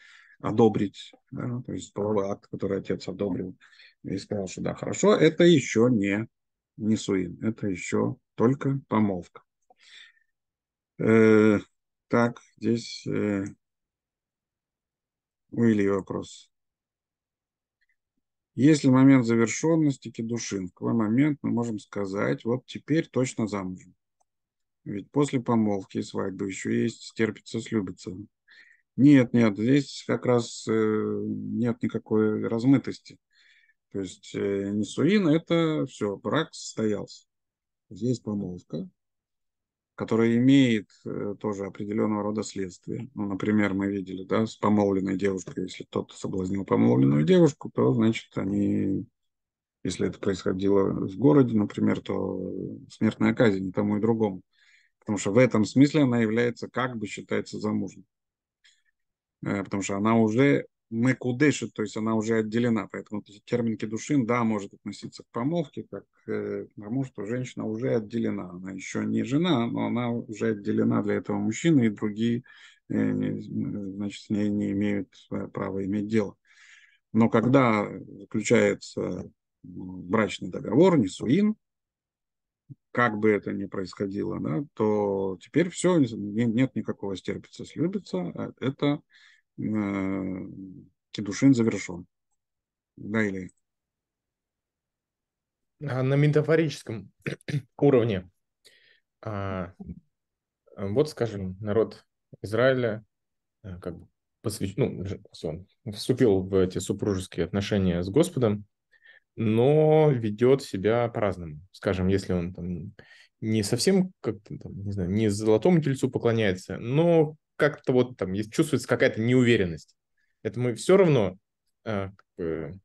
одобрить, да, то есть половой акт, который отец одобрил, и сказал, что да, хорошо, это еще не, не суин, это еще только помолвка. Э, так, здесь э, у Ильи вопрос. Если момент завершенности кедушин, в какой момент мы можем сказать, вот теперь точно замужем? Ведь после помолвки и свадьбы еще есть стерпится, слюбится. Нет, нет, здесь как раз э, нет никакой размытости. То есть э, Нисуин – это все, брак состоялся. Здесь помолвка, которая имеет э, тоже определенного рода следствия. Ну, например, мы видели, да, с помолвленной девушкой, если кто-то соблазнил помолвленную девушку, то, значит, они, если это происходило в городе, например, то смертная казнь и тому и другому. Потому что в этом смысле она является, как бы считается замужней. Э, потому что она уже мекудешит, то есть она уже отделена. Поэтому термин кедушин, да, может относиться к помолвке, как к тому, что женщина уже отделена. Она еще не жена, но она уже отделена для этого мужчины, и другие э, значит, с ней не имеют права иметь дело. Но когда заключается брачный договор, не суин, как бы это ни происходило, да, то теперь все, нет никакого стерпится, слюбится. А это э, кедушин завершен. Да, или? А на метафорическом (clears throat) уровне, а, вот, скажем, народ Израиля э, как бы посвящ... ну, он вступил в эти супружеские отношения с Господом, но ведет себя по-разному. Скажем, если он там не совсем как-то, там, не знаю, не золотому тельцу поклоняется, но как-то вот там есть, чувствуется какая-то неуверенность. Это мы все равно э, бы,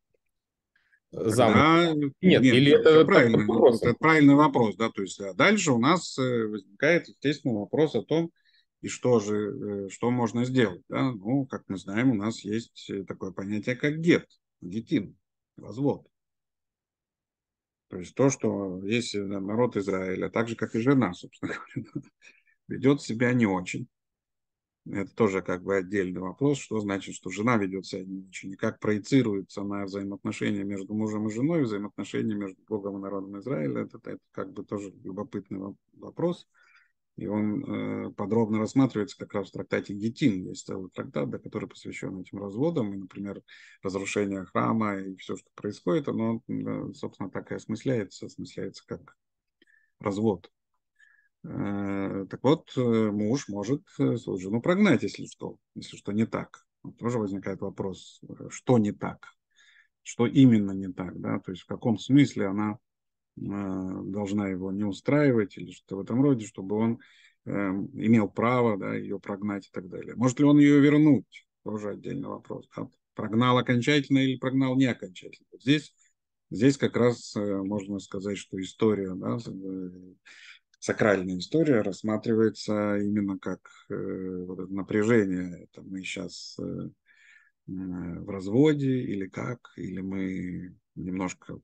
замуж? Да, нет, нет, или это, это, правильно, это правильный вопрос, да, то есть а дальше у нас э, возникает, естественно, вопрос о том, и что же, э, что можно сделать, да, ну, как мы знаем, у нас есть такое понятие, как гет, гетин, развод. То есть то, что если народ Израиля, так же, как и жена, собственно (laughs) говоря, ведет себя не очень, это тоже как бы отдельный вопрос, что значит, что жена ведет себя не как проецируется на взаимоотношения между мужем и женой, взаимоотношения между Богом и народом Израиля, это, это как бы тоже любопытный вопрос. И он э, подробно рассматривается как раз в трактате Гетин. Есть целый трактат, да, который посвящен этим разводам, и, например, разрушение храма и все, что происходит, оно, собственно, так и осмысляется, осмысляется как развод. Э, так вот, э, муж может э, свою жену прогнать, если что, если что не так. Тоже возникает вопрос, что не так, что именно не так, да, то есть в каком смысле она должна его не устраивать или что-то в этом роде, чтобы он имел право да, ее прогнать и так далее. Может ли он ее вернуть? Тоже отдельный вопрос. Да? Прогнал окончательно или прогнал не окончательно? Здесь, здесь как раз можно сказать, что история да, сакральная история рассматривается именно как э, вот это напряжение. Это мы сейчас э, в разводе или как, или мы немножко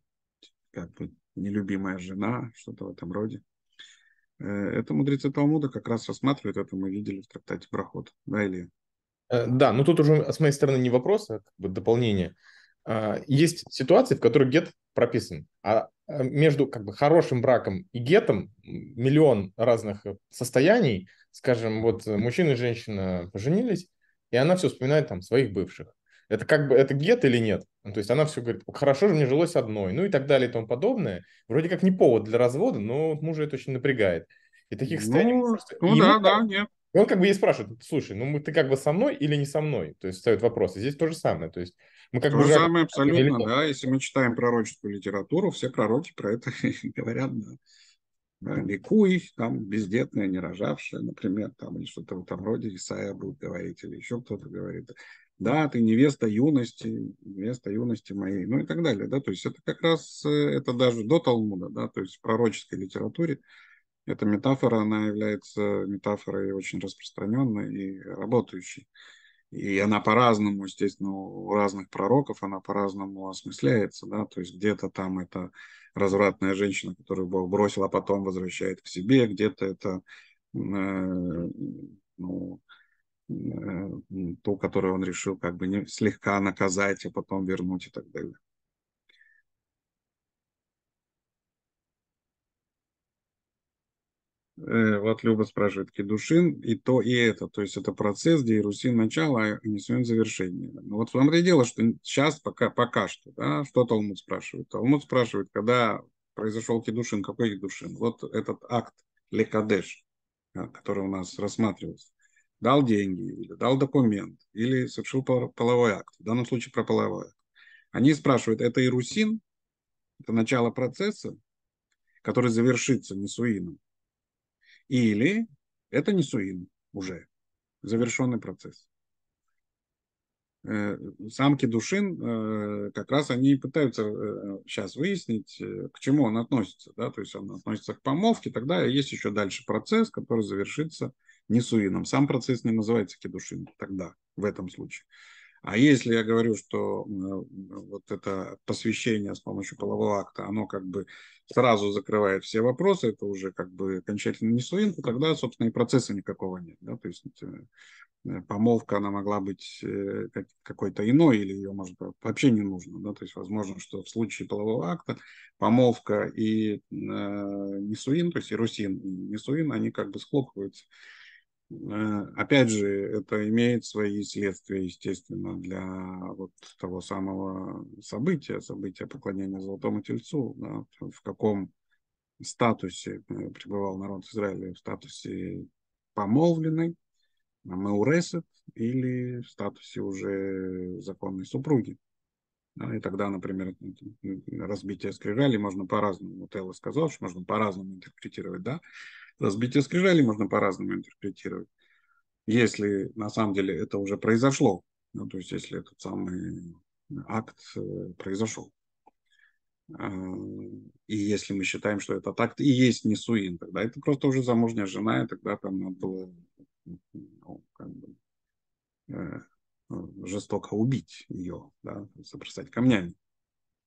как бы нелюбимая жена, что-то в этом роде. Э, это мудрецы Талмуда как раз рассматривают, это мы видели в трактате Проход. Да, или? Э, да, но тут уже с моей стороны не вопрос, а как бы дополнение. А, есть ситуации, в которых гет прописан, а между как бы хорошим браком и гетом миллион разных э, состояний. Скажем, вот мужчина и женщина поженились, и она все вспоминает там своих бывших. Это как бы это гет или нет? Ну, то есть она все говорит, хорошо же мне жилось одной, ну и так далее и тому подобное. Вроде как не повод для развода, но мужа это очень напрягает. И таких состояний... Ну, просто... ну да, да, нет. И он как бы ей спрашивает, слушай, ну ты как бы со мной или не со мной? То есть ставит вопрос. И здесь то же самое. То есть мы как То бы же самое абсолютно, да. Если мы читаем пророческую литературу, все пророки про это (laughs) говорят, да. да. Ликуй, там, бездетная, не рожавшая, например, там, или что-то в этом роде, Исаия будет говорить, или еще кто-то говорит. Да, ты невеста юности, невеста юности моей, ну и так далее, да, то есть это как раз, э, это даже до Талмуда, да, то есть в пророческой литературе Эта метафора, она является метафорой очень распространенной и работающей. И она по-разному, естественно, у разных пророков она по-разному осмысляется, да, то есть где-то там это развратная женщина, которую Бог бросил, а потом возвращает к себе, где-то это э, ну, э, ту, которую он решил как бы не, слегка наказать, а потом вернуть и так далее. Вот Люба спрашивает, Кедушин и то, и это. То есть это процесс, где Иерусин начало, а Несуин завершение. Ну вот в том-то и дело, что сейчас пока, пока что, да, что Талмуд спрашивает? Талмуд спрашивает, когда произошел Кедушин, какой Кедушин? Вот этот акт Лекадеш, который у нас рассматривался. Дал деньги, или дал документ, или совершил половой акт. В данном случае про половой акт. Они спрашивают, это Ирусин, это начало процесса, который завершится Несуином, или это не суин уже, завершенный процесс. Э, самки душин э, как раз они пытаются сейчас э, выяснить, к чему он относится. Да? То есть он относится к помолвке, тогда есть еще дальше процесс, который завершится не суином. Сам процесс не называется кедушин тогда, в этом случае. А если я говорю, что вот это посвящение с помощью полового акта, оно как бы сразу закрывает все вопросы, это уже как бы окончательно не суин, то тогда, собственно, и процесса никакого нет. Да? То есть э, помолвка, она могла быть э, какой-то иной, или ее, может, вообще не нужно. Да? То есть возможно, что в случае полового акта помолвка и э, несуин, то есть и русин, и несуин, они как бы схлопываются. Э, опять же, это имеет свои следствия, естественно, для вот того самого события, события поклонения Золотому Тельцу, да, в каком статусе э, пребывал народ Израиля, в статусе помолвленной, Меуресет, или в статусе уже законной супруги. И тогда, например, разбитие скрижали можно по-разному. Вот Элла сказал, что можно по-разному интерпретировать, да, разбитие скрижали можно по-разному интерпретировать. Если на самом деле это уже произошло, ну, то есть если этот самый акт э, произошел. А, и если мы считаем, что этот акт и есть не суин, тогда это просто уже замужняя жена, и тогда там надо было ну, как бы, э, жестоко убить ее, да, забросать камнями.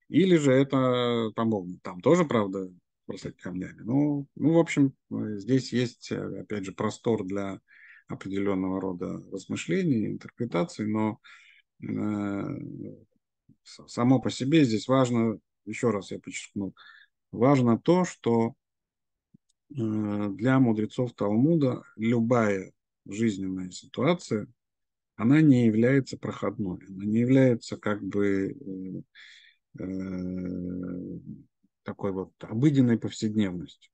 Или же это помолвник. Там тоже, правда, бросать камнями. Ну, ну, в общем, э, здесь есть, э, опять же, простор для определенного рода размышлений, интерпретаций, но э, само по себе здесь важно, еще раз я подчеркну, важно то, что э, для мудрецов Талмуда любая жизненная ситуация, она не является проходной, она не является как бы э, э такой вот обыденной повседневностью.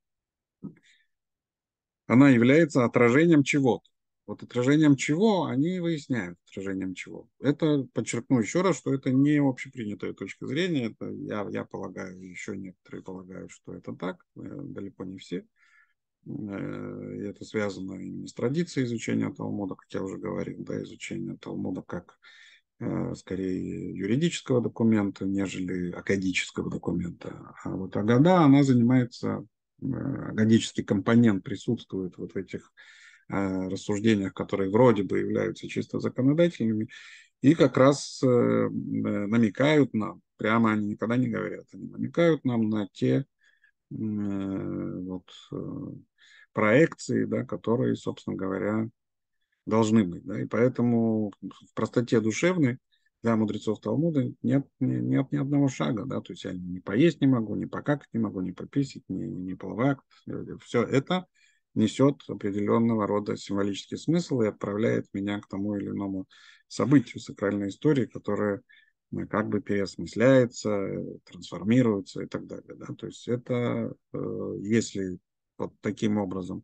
Она является отражением чего-то. Вот отражением чего они выясняют, отражением чего. Это, подчеркну еще раз, что это не общепринятая точка зрения. Это я, я полагаю, еще некоторые полагают, что это так, э, далеко не все. И это связано именно с традицией изучения Талмуда, как я уже говорил, да, изучение Талмуда как Э, скорее юридического документа, нежели акадического документа. А вот Агада, она занимается, э, агадический компонент присутствует вот в этих э, рассуждениях, которые вроде бы являются чисто законодательными, и как раз намекают нам, прямо они никогда не говорят, они намекают нам на те вот, проекции, да, которые, собственно говоря, должны быть. Да? И поэтому в простоте душевной для мудрецов Талмуда нет, нет ни одного шага. Да? То есть я не поесть не могу, не покакать не могу, не пописать, не, не половой акт. Все это несет определенного рода символический смысл и отправляет меня к тому или иному событию сакральной истории, которое э, как бы переосмысляется, трансформируется и так далее. Да? То есть это, э, если вот таким образом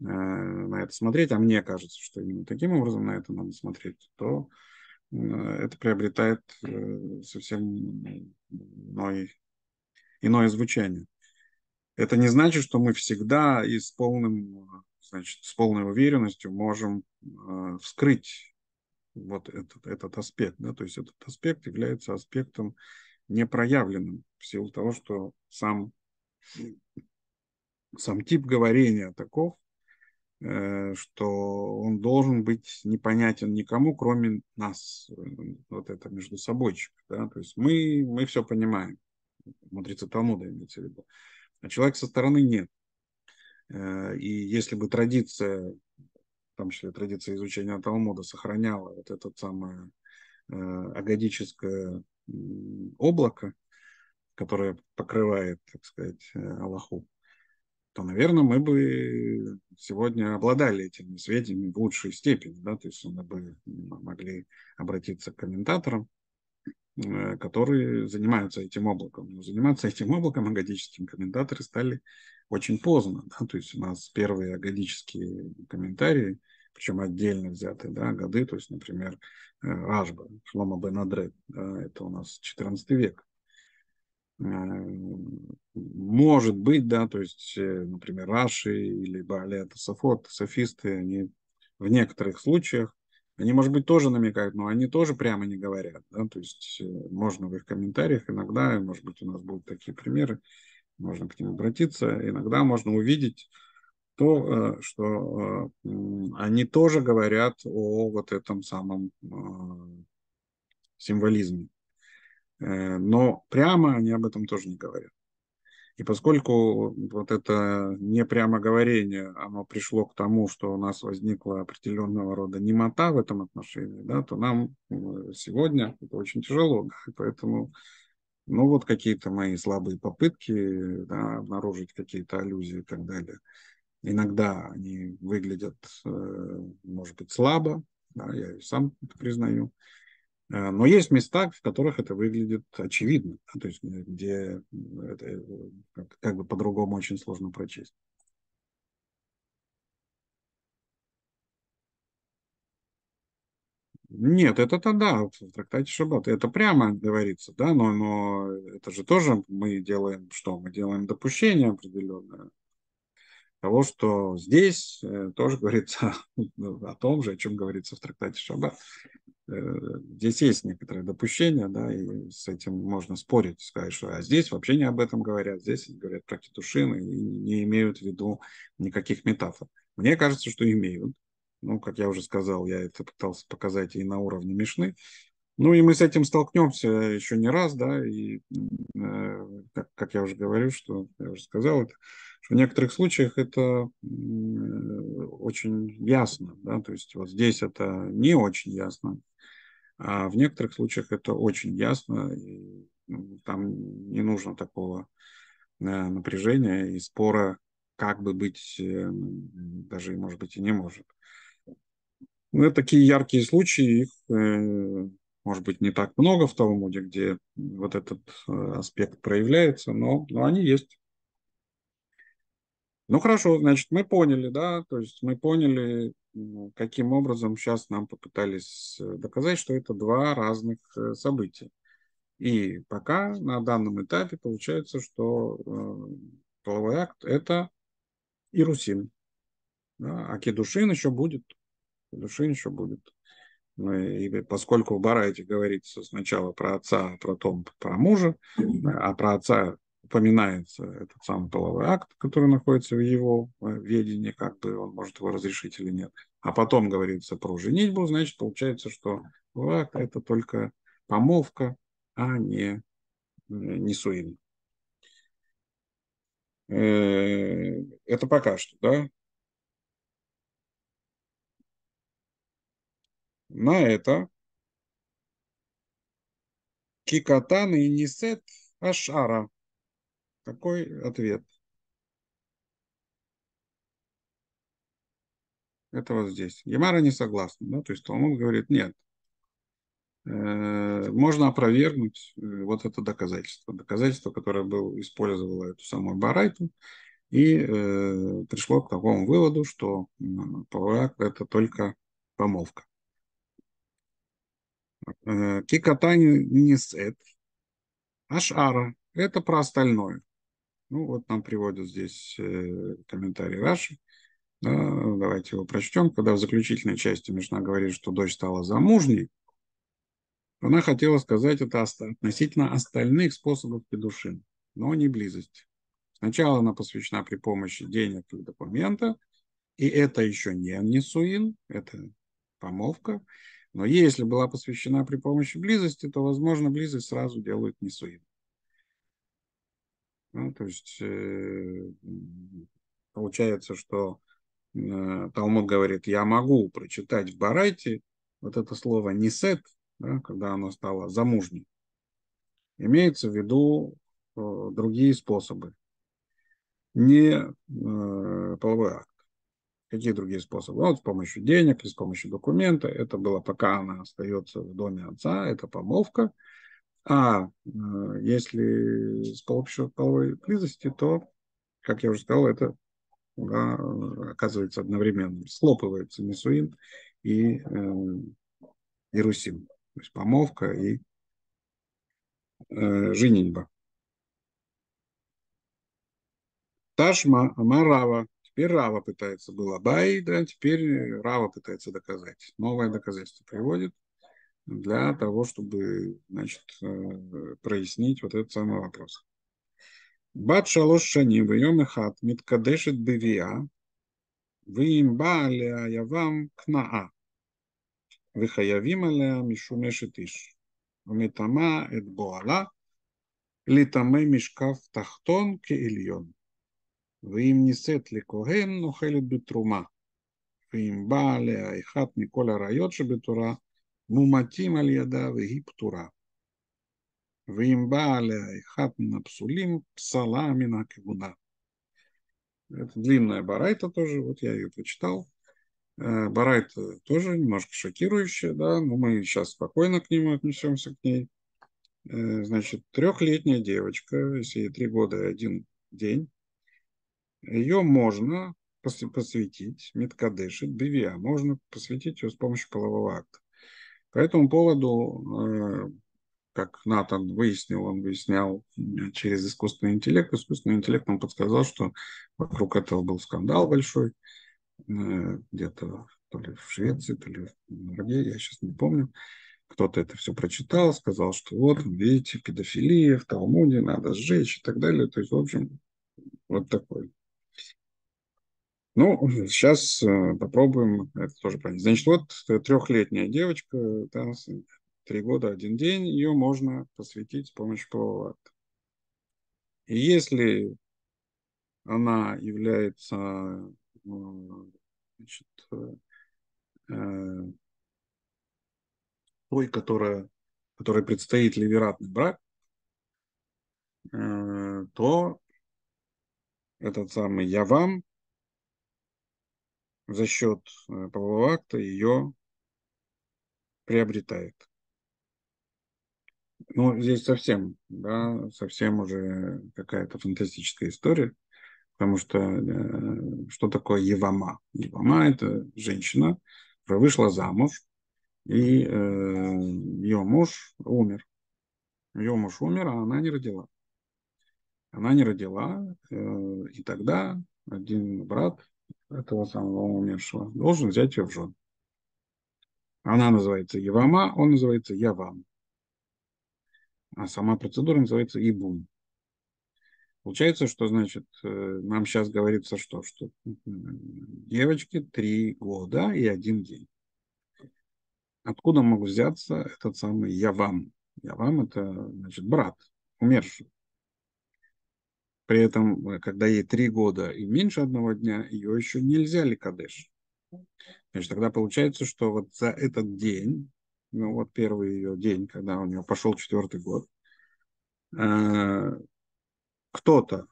Э, на это смотреть, а мне кажется, что именно таким образом на это надо смотреть, то э, это приобретает э, совсем иной, иное звучание. Это не значит, что мы всегда и с, полным, значит, с полной уверенностью можем вскрыть вот этот, этот аспект. Да? То есть этот аспект является аспектом непроявленным в силу того, что сам сам тип говорения таков, э, что он должен быть непонятен никому, кроме нас, вот это между собойчик. Да? То есть мы, мы все понимаем, мудрецы Талмуда имеется в виду, а человек со стороны нет. Э, и если бы традиция, в том числе традиция изучения Талмуда, сохраняла вот это самое э, агадическое облако, которое покрывает, так сказать, Аллаху, то, наверное, мы бы сегодня обладали этими сведениями в лучшей степени, да, то есть мы бы могли обратиться к комментаторам, э, которые занимаются этим облаком. Но заниматься этим облаком агадическим комментаторы стали очень поздно, да, то есть у нас первые агадические комментарии, причем отдельно взятые, да, годы, то есть, например, э, Рашба, Шлома бен Адред, да, это у нас 14 век, может быть, да, то есть, э, например, Раши или Баали Тософот, софисты, они в некоторых случаях, они, может быть, тоже намекают, но они тоже прямо не говорят, да, то есть э, можно в их комментариях иногда, может быть, у нас будут такие примеры, можно к ним обратиться, иногда можно увидеть то, э, что они тоже говорят о вот этом самом символизме. Э, но прямо они об этом тоже не говорят. И поскольку вот это не прямо говорение, оно пришло к тому, что у нас возникла определенного рода немота в этом отношении, да, то нам э, сегодня это очень тяжело. И (laughs) поэтому, ну вот какие-то мои слабые попытки да, обнаружить какие-то аллюзии и так далее. Иногда они выглядят, э, может быть, слабо, да, я и сам это признаю. Э, но есть места, в которых это выглядит очевидно, то есть где это э, как, как бы по-другому очень сложно прочесть. Нет, это тогда в трактате Шаббат. Это прямо говорится, да, но, но это же тоже мы делаем что? Мы делаем допущение определенное того, что здесь э, тоже (laughs) говорится о том же, о чем говорится в трактате Шаббат. Э, здесь есть некоторые допущения, да, и с этим можно спорить, сказать, что а здесь вообще не об этом говорят, здесь говорят про кетушин и не имеют в виду никаких метафор. Мне кажется, что имеют. Ну, как я уже сказал, я это пытался показать и на уровне Мишны. Ну, и мы с этим столкнемся еще не раз, да, и э, как, как я уже говорю, что я уже сказал это, что в некоторых случаях это э, очень ясно, да, то есть вот здесь это не очень ясно, а в некоторых случаях это очень ясно, и ну, там не нужно такого э, напряжения и спора, как бы быть, э, даже, может быть, и не может. Ну, это такие яркие случаи, их, э, может быть, не так много в Талмуде, где вот этот аспект проявляется, но, но они есть. Ну хорошо, значит, мы поняли, да, то есть мы поняли, каким образом сейчас нам попытались э, доказать, что это два разных э, события. И пока на данном этапе получается, что э, половой акт – это Ирусин. Да, а Кедушин еще будет. Кедушин еще будет. Ну, и поскольку в Барайте говорится сначала про отца, а потом про мужа, а про отца упоминается этот самый половой акт, который находится в его э, ведении, как бы он может его разрешить или нет. А потом говорится про женитьбу, значит, получается, что половой акт – это только помолвка, а не, не суин. Э, это пока что, да? На это Кикатан и Нисет Ашара – какой ответ? Это вот здесь. Ямара не согласна. Да? То есть Талмуд говорит, нет. Э, можно опровергнуть э, вот это доказательство. Доказательство, которое был, использовало эту самую Барайту и э, пришло к такому выводу, что э, Павлак это только помолвка. Э, Кикатани нисет ашара – это про остальное. Ну, вот нам приводят здесь э, комментарий Раши. Да, давайте его прочтем. Когда в заключительной части Мишна говорит, что дочь стала замужней, она хотела сказать это относительно остальных способов педушин, но не близость. Сначала она посвящена при помощи денег или документа, и это еще не несуин, это помолвка. Но если была посвящена при помощи близости, то, возможно, близость сразу делают несуин. Ну, то есть э, получается, что э, Талмуд говорит, я могу прочитать в Барайте вот это слово «несет», да, когда оно стало замужней. Имеется в виду э, другие способы. Не э, половой акт. Какие другие способы? Вот с помощью денег или с помощью документа. Это было пока она остается в доме отца, это помолвка. А э, если с помощью половой близости, то, как я уже сказал, это да, оказывается одновременно. Слопывается Несуин и э, Иерусим. То есть помолвка и э, женитьба. Ташма Амарава. Теперь Рава пытается было Бай, да, теперь Рава пытается доказать. Новое доказательство приводит для того, чтобы значит, э, прояснить вот этот самый вопрос. Бат шалош шаним вьем эхат миткадешет бевия вим ба алея явам кнаа וחייבים עליה משומשת איש. ומטמא את בועלה לטמא משקף תחתון כעליון. ואם נישאת לכהן נוחלת בתרומה. ואם באה עליה אחת מכל הראיות שבתורה, муматим аль-яда вегиптура. Вимба аля и хатна псаламина кигуна. Это длинная барайта тоже, вот я ее прочитал. Э, барайта тоже немножко шокирующая, да, но мы сейчас спокойно к нему отнесемся, к ней. Э, значит, трехлетняя девочка, если ей три года и один день, ее можно посвятить, меткадышит, бивиа, можно посвятить ее с помощью полового акта. По этому поводу, э, как Натан выяснил, он выяснял через искусственный интеллект. Искусственный интеллект нам подсказал, что вокруг этого был скандал большой, э, где-то то ли в Швеции, то ли в Норвегии, я сейчас не помню. Кто-то это все прочитал, сказал, что вот, видите, педофилия в Талмуде, надо сжечь и так далее. То есть, в общем, вот такой ну, сейчас э, попробуем это тоже понять. Значит, вот трехлетняя девочка, да, три года, один день, ее можно посвятить с помощью полового. И если она является ну, значит, э, той, которая, которой предстоит ливератный брак, э, то этот самый я вам за счет э, полового акта ее приобретает. Ну, здесь совсем, да, совсем уже какая-то фантастическая история, потому что э, что такое Евама? Евама – это женщина, которая вышла замуж, и э, ее муж умер. Ее муж умер, а она не родила. Она не родила, э, и тогда один брат этого самого умершего, должен взять ее в жены. Она называется Евама, он называется Явам. А сама процедура называется Ибун. Получается, что, значит, э, нам сейчас говорится что? Что девочке три года и один день. Откуда могу взяться этот самый Явам? Явам – это, значит, брат, умерший. При этом, э, когда ей три года и меньше одного дня, ее еще нельзя ликадеш. Значит, тогда получается, что вот за этот день, ну вот первый ее день, когда у нее пошел четвертый год, э, кто-то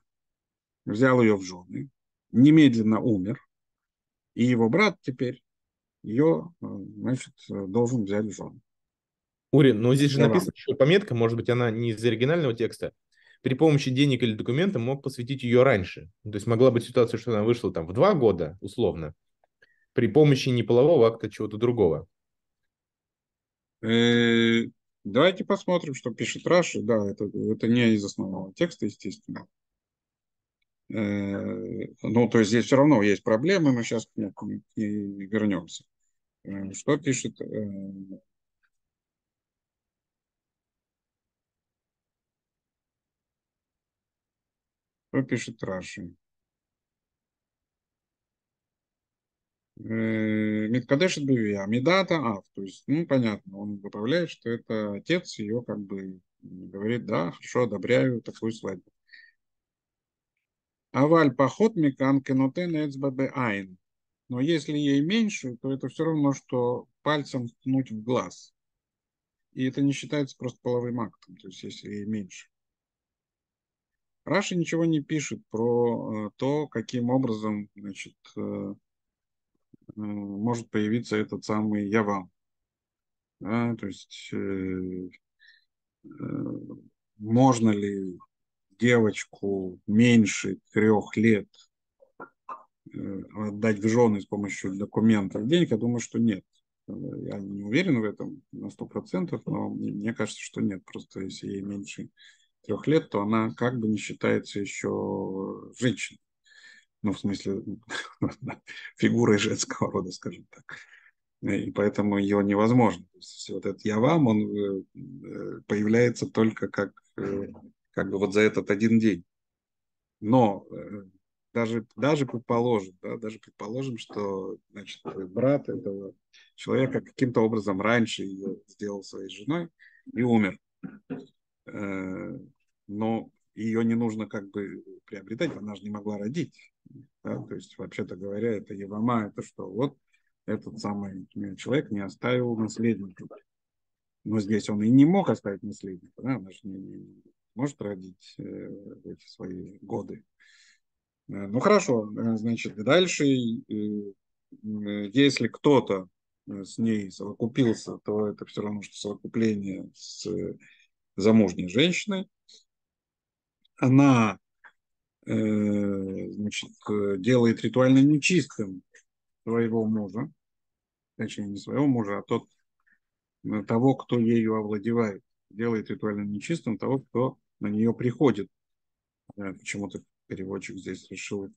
взял ее в жены, немедленно умер, и его брат теперь ее, э, значит, должен взять в жены. Урин, но здесь же написано, что пометка, может быть, она не из оригинального текста, при помощи денег или документа мог посвятить ее раньше. То есть могла быть ситуация, что она вышла там в два года, условно, при помощи не полового акта, чего-то другого. Э, давайте посмотрим, что пишет Раши. Да, это, это не из основного текста, естественно. Э, ну, то есть здесь все равно есть проблемы, мы сейчас к ней вернемся. Э, что пишет Что пишет Раши? Э, Миткадешит Бевия, Медата Ав. То есть, ну, понятно, он добавляет, что это отец ее как бы говорит, да, хорошо, одобряю такую свадьбу. Аваль поход микан кенотен эцбабе айн. Но если ей меньше, то это все равно, что пальцем ткнуть в глаз. И это не считается просто половым актом, то есть если ей меньше. Раша ничего не пишет про э, то, каким образом значит, э, Э, может появиться этот самый Явам. Да, то есть можно ли девочку меньше трех лет отдать в жены с помощью документов денег, я думаю, что нет. Я не уверен в этом на сто процентов, но мне кажется, что нет. Просто если ей меньше трех лет, то она как бы не считается еще женщиной ну, в смысле, (laughs) фигурой женского рода, скажем так. И поэтому ее невозможно. То есть вот этот «я вам», он э, э, появляется только как, э, как бы вот за этот один день. Но даже, даже предположим, да, даже предположим, что значит, брат этого человека каким-то образом раньше ее сделал своей женой и умер. Но ее не нужно как бы приобретать, она же не могла родить. Да? То есть, вообще-то говоря, это Евама, это что? Вот этот самый человек не оставил наследника. Но здесь он и не мог оставить наследника, да? она же не, не может родить э, эти свои годы. Э, ну хорошо, э, значит, дальше, э, если кто-то с ней совокупился, то это все равно, что совокупление с замужней женщиной. Она Э, значит, делает ритуально нечистым своего мужа, точнее не своего мужа, а тот, э, того, кто ею овладевает, делает ритуально нечистым того, кто на нее приходит. Э, почему-то переводчик здесь решил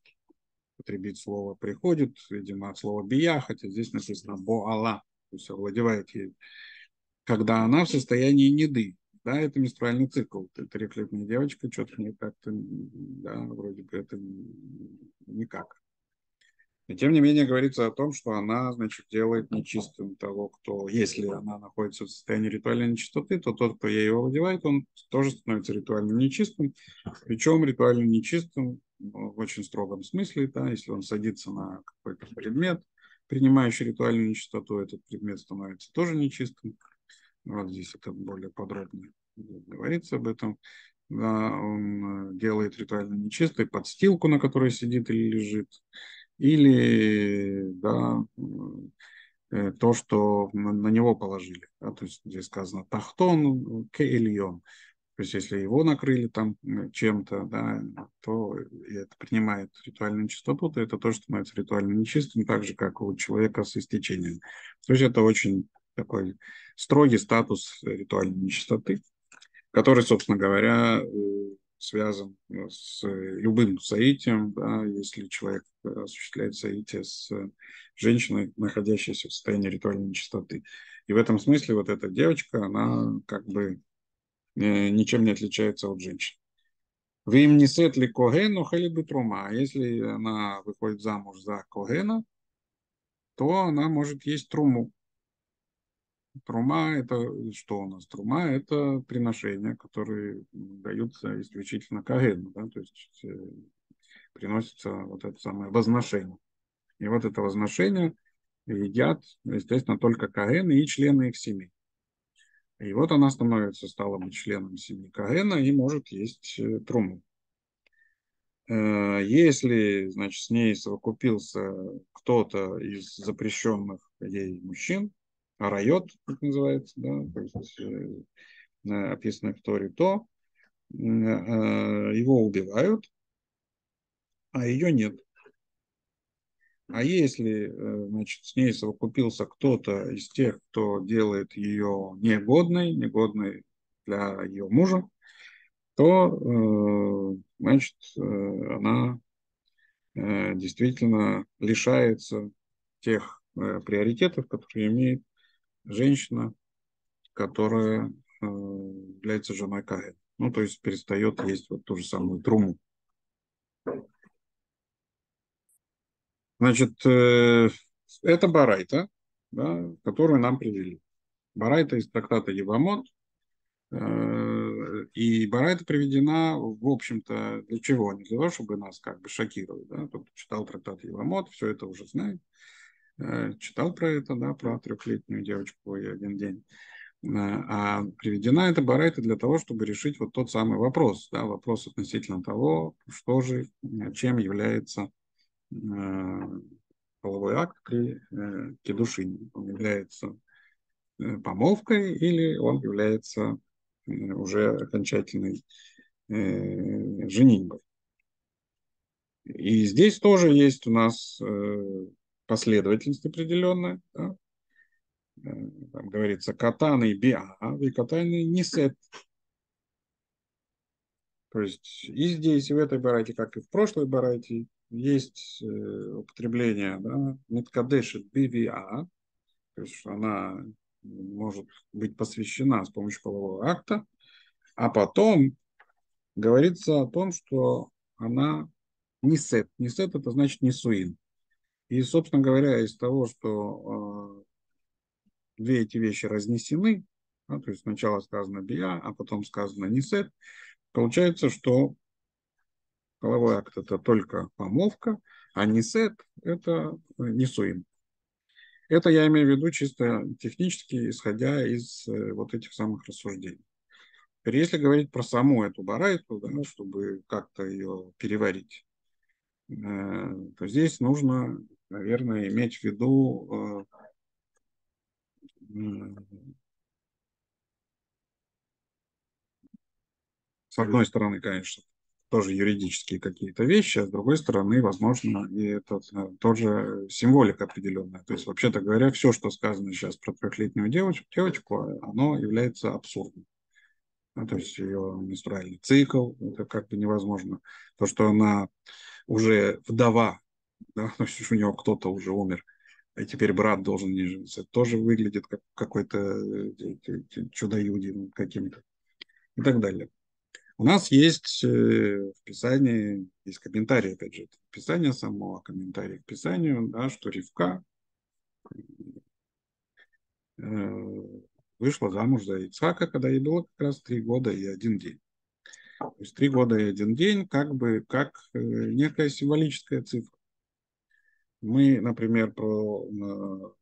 употребить слово «приходит», видимо, от слова «бия», хотя здесь написано «боала», то есть овладевает ей, когда она в состоянии неды, да, это менструальный цикл. Трехлетняя девочка, что-то мне как-то, да, вроде бы это никак. И тем не менее говорится о том, что она, значит, делает нечистым того, кто, если она находится в состоянии ритуальной нечистоты, то тот, кто ей одевает, он тоже становится ритуально нечистым. Причем ритуально нечистым в очень строгом смысле, да, если он садится на какой-то предмет, принимающий ритуальную нечистоту, этот предмет становится тоже нечистым. Вот здесь это более подробно говорится об этом. Да, он э, делает ритуально нечистой подстилку, на которой сидит или лежит, или да, э, то, что на, него положили. Да, то есть здесь сказано тахтон кеильон. То есть если его накрыли там чем-то, да, то это принимает ритуальную чистоту, то это тоже становится ритуально нечистым, так же, как у человека с истечением. То есть это очень такой строгий статус ритуальной нечистоты, который, собственно говоря, э, связан э, с любым соитием, да, если человек осуществляет соитие с женщиной, находящейся в состоянии ритуальной нечистоты. И в этом смысле вот эта девочка, она как бы э, ничем не отличается от женщин. Вы им не сетли когену халибы трума. А если она выходит замуж за когена, то она может есть труму. Трума – это что у нас? Трума – это приношения, которые даются исключительно Кагену, да, то есть э, приносится вот это самое возношение. И вот это возношение едят, естественно, только Кагены и члены их семьи. И вот она становится, стала быть, членом семьи Кагена и может есть э, труму. Э, если, значит, с ней совокупился кто-то из запрещенных ей мужчин, райот, как называется, да, то есть э, описано в Торе, то э, его убивают, а ее нет. А если, э, значит, с ней совокупился кто-то из тех, кто делает ее негодной, негодной для ее мужа, то, значит, она действительно лишается тех приоритетов, которые имеет женщина, которая э, является женой Кая, Ну, то есть перестает есть вот ту же самую труму. Значит, э, это Барайта, да, которую нам привели. Барайта из трактата Евамот. Э, и Барайта приведена, в общем-то, для чего? Не для того, чтобы нас как бы шокировать. Да? Тот, кто читал трактат Евамот, все это уже знает. Э, читал про это, да, про трехлетнюю девочку и один день. А приведена эта барайта для того, чтобы решить вот тот самый вопрос, да, вопрос относительно того, что же, чем является половой акт при э, кедушине. Он является э, помолвкой или он является э, уже окончательной э, женитьбой. И здесь тоже есть у нас э, последовательность определенная. Да? Э, там говорится катаны биа, и катаны нисет. То есть и здесь, и в этой барайте, как и в прошлой барайте, есть э, употребление да, Миткадешит BVA, то есть она может быть посвящена с помощью полового акта, а потом говорится о том, что она не сет. Не сет это значит не суин. И, собственно говоря, из того, что э, две эти вещи разнесены, да, то есть сначала сказано бия, а потом сказано не сет, получается, что Половой акт – это только помолвка, а нисет – это нисуин. Это я имею в виду чисто технически, исходя из э, вот этих самых рассуждений. Теперь, если говорить про саму эту барайту, да, чтобы как-то ее переварить, э, то здесь нужно, наверное, иметь в виду э, с одной стороны, конечно, тоже юридические какие-то вещи, а с другой стороны, возможно, и это э, тоже символика определенная. То есть, вообще-то говоря, все, что сказано сейчас про трехлетнюю девочку, девочку оно является абсурдным. Ну, то есть ее менструальный цикл, это как бы невозможно. То, что она уже вдова, да, (laughs) есть у него кто-то уже умер, и теперь брат должен не жениться, тоже выглядит как какой-то э, чудо-юди каким-то и так далее. У нас есть э, в Писании, есть комментарий, опять же, это Писание само, а комментарий к Писанию, да, что Ривка э, вышла замуж за Ицхака, когда ей было как раз три года и один день. То есть три года и один день как бы как э, некая символическая цифра. Мы, например, про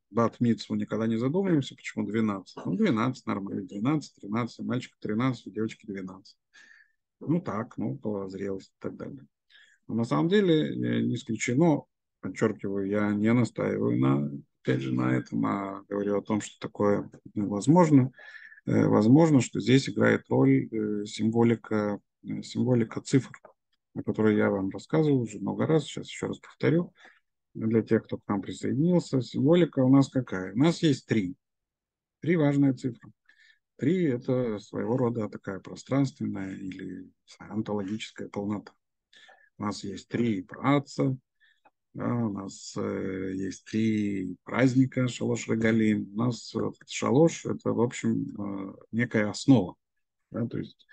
Бат Митсу никогда не задумываемся, почему 12. Ну, 12 нормально, 12, 13, мальчика 13, девочки 12 ну так, ну, по зрелости и так далее. Но на самом деле не исключено, подчеркиваю, я не настаиваю на, опять же, на этом, а говорю о том, что такое возможно. Э, возможно, что здесь играет роль э, символика, э, символика цифр, о которой я вам рассказывал уже много раз, сейчас еще раз повторю, для тех, кто к нам присоединился. Символика у нас какая? У нас есть три. Три важные цифры. Три – это своего рода такая пространственная или онтологическая полнота. У нас есть три праца, да, у нас э, есть три праздника Шалош Регалим. У нас э, Шалош – это, в общем, э, некая основа. Да, то есть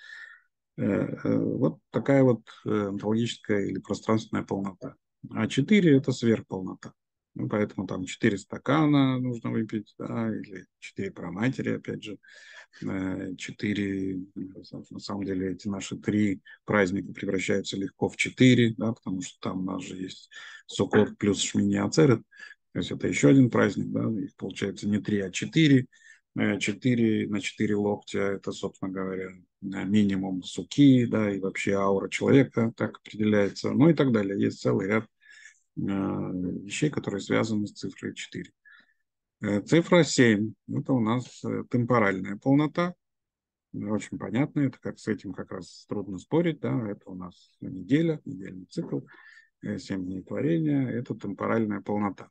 э, э, вот такая вот э, онтологическая или пространственная полнота. А четыре – это сверхполнота. Ну, поэтому там четыре стакана нужно выпить, да, или четыре проматери, опять же. Э, четыре, на самом деле эти наши три праздника превращаются легко в четыре, да, потому что там у нас же есть Сукот плюс Шмини Ацерет, то есть это еще один праздник, да, их получается не три, а четыре. Э, четыре на четыре локтя, это, собственно говоря, минимум суки, да, и вообще аура человека так определяется, ну и так далее. Есть целый ряд э, вещей, которые связаны с цифрой 4. Э, цифра 7 – это у нас э, темпоральная полнота. Очень понятно, это как с этим как раз трудно спорить. Да? Это у нас неделя, недельный цикл, 7 э, дней творения – это темпоральная полнота.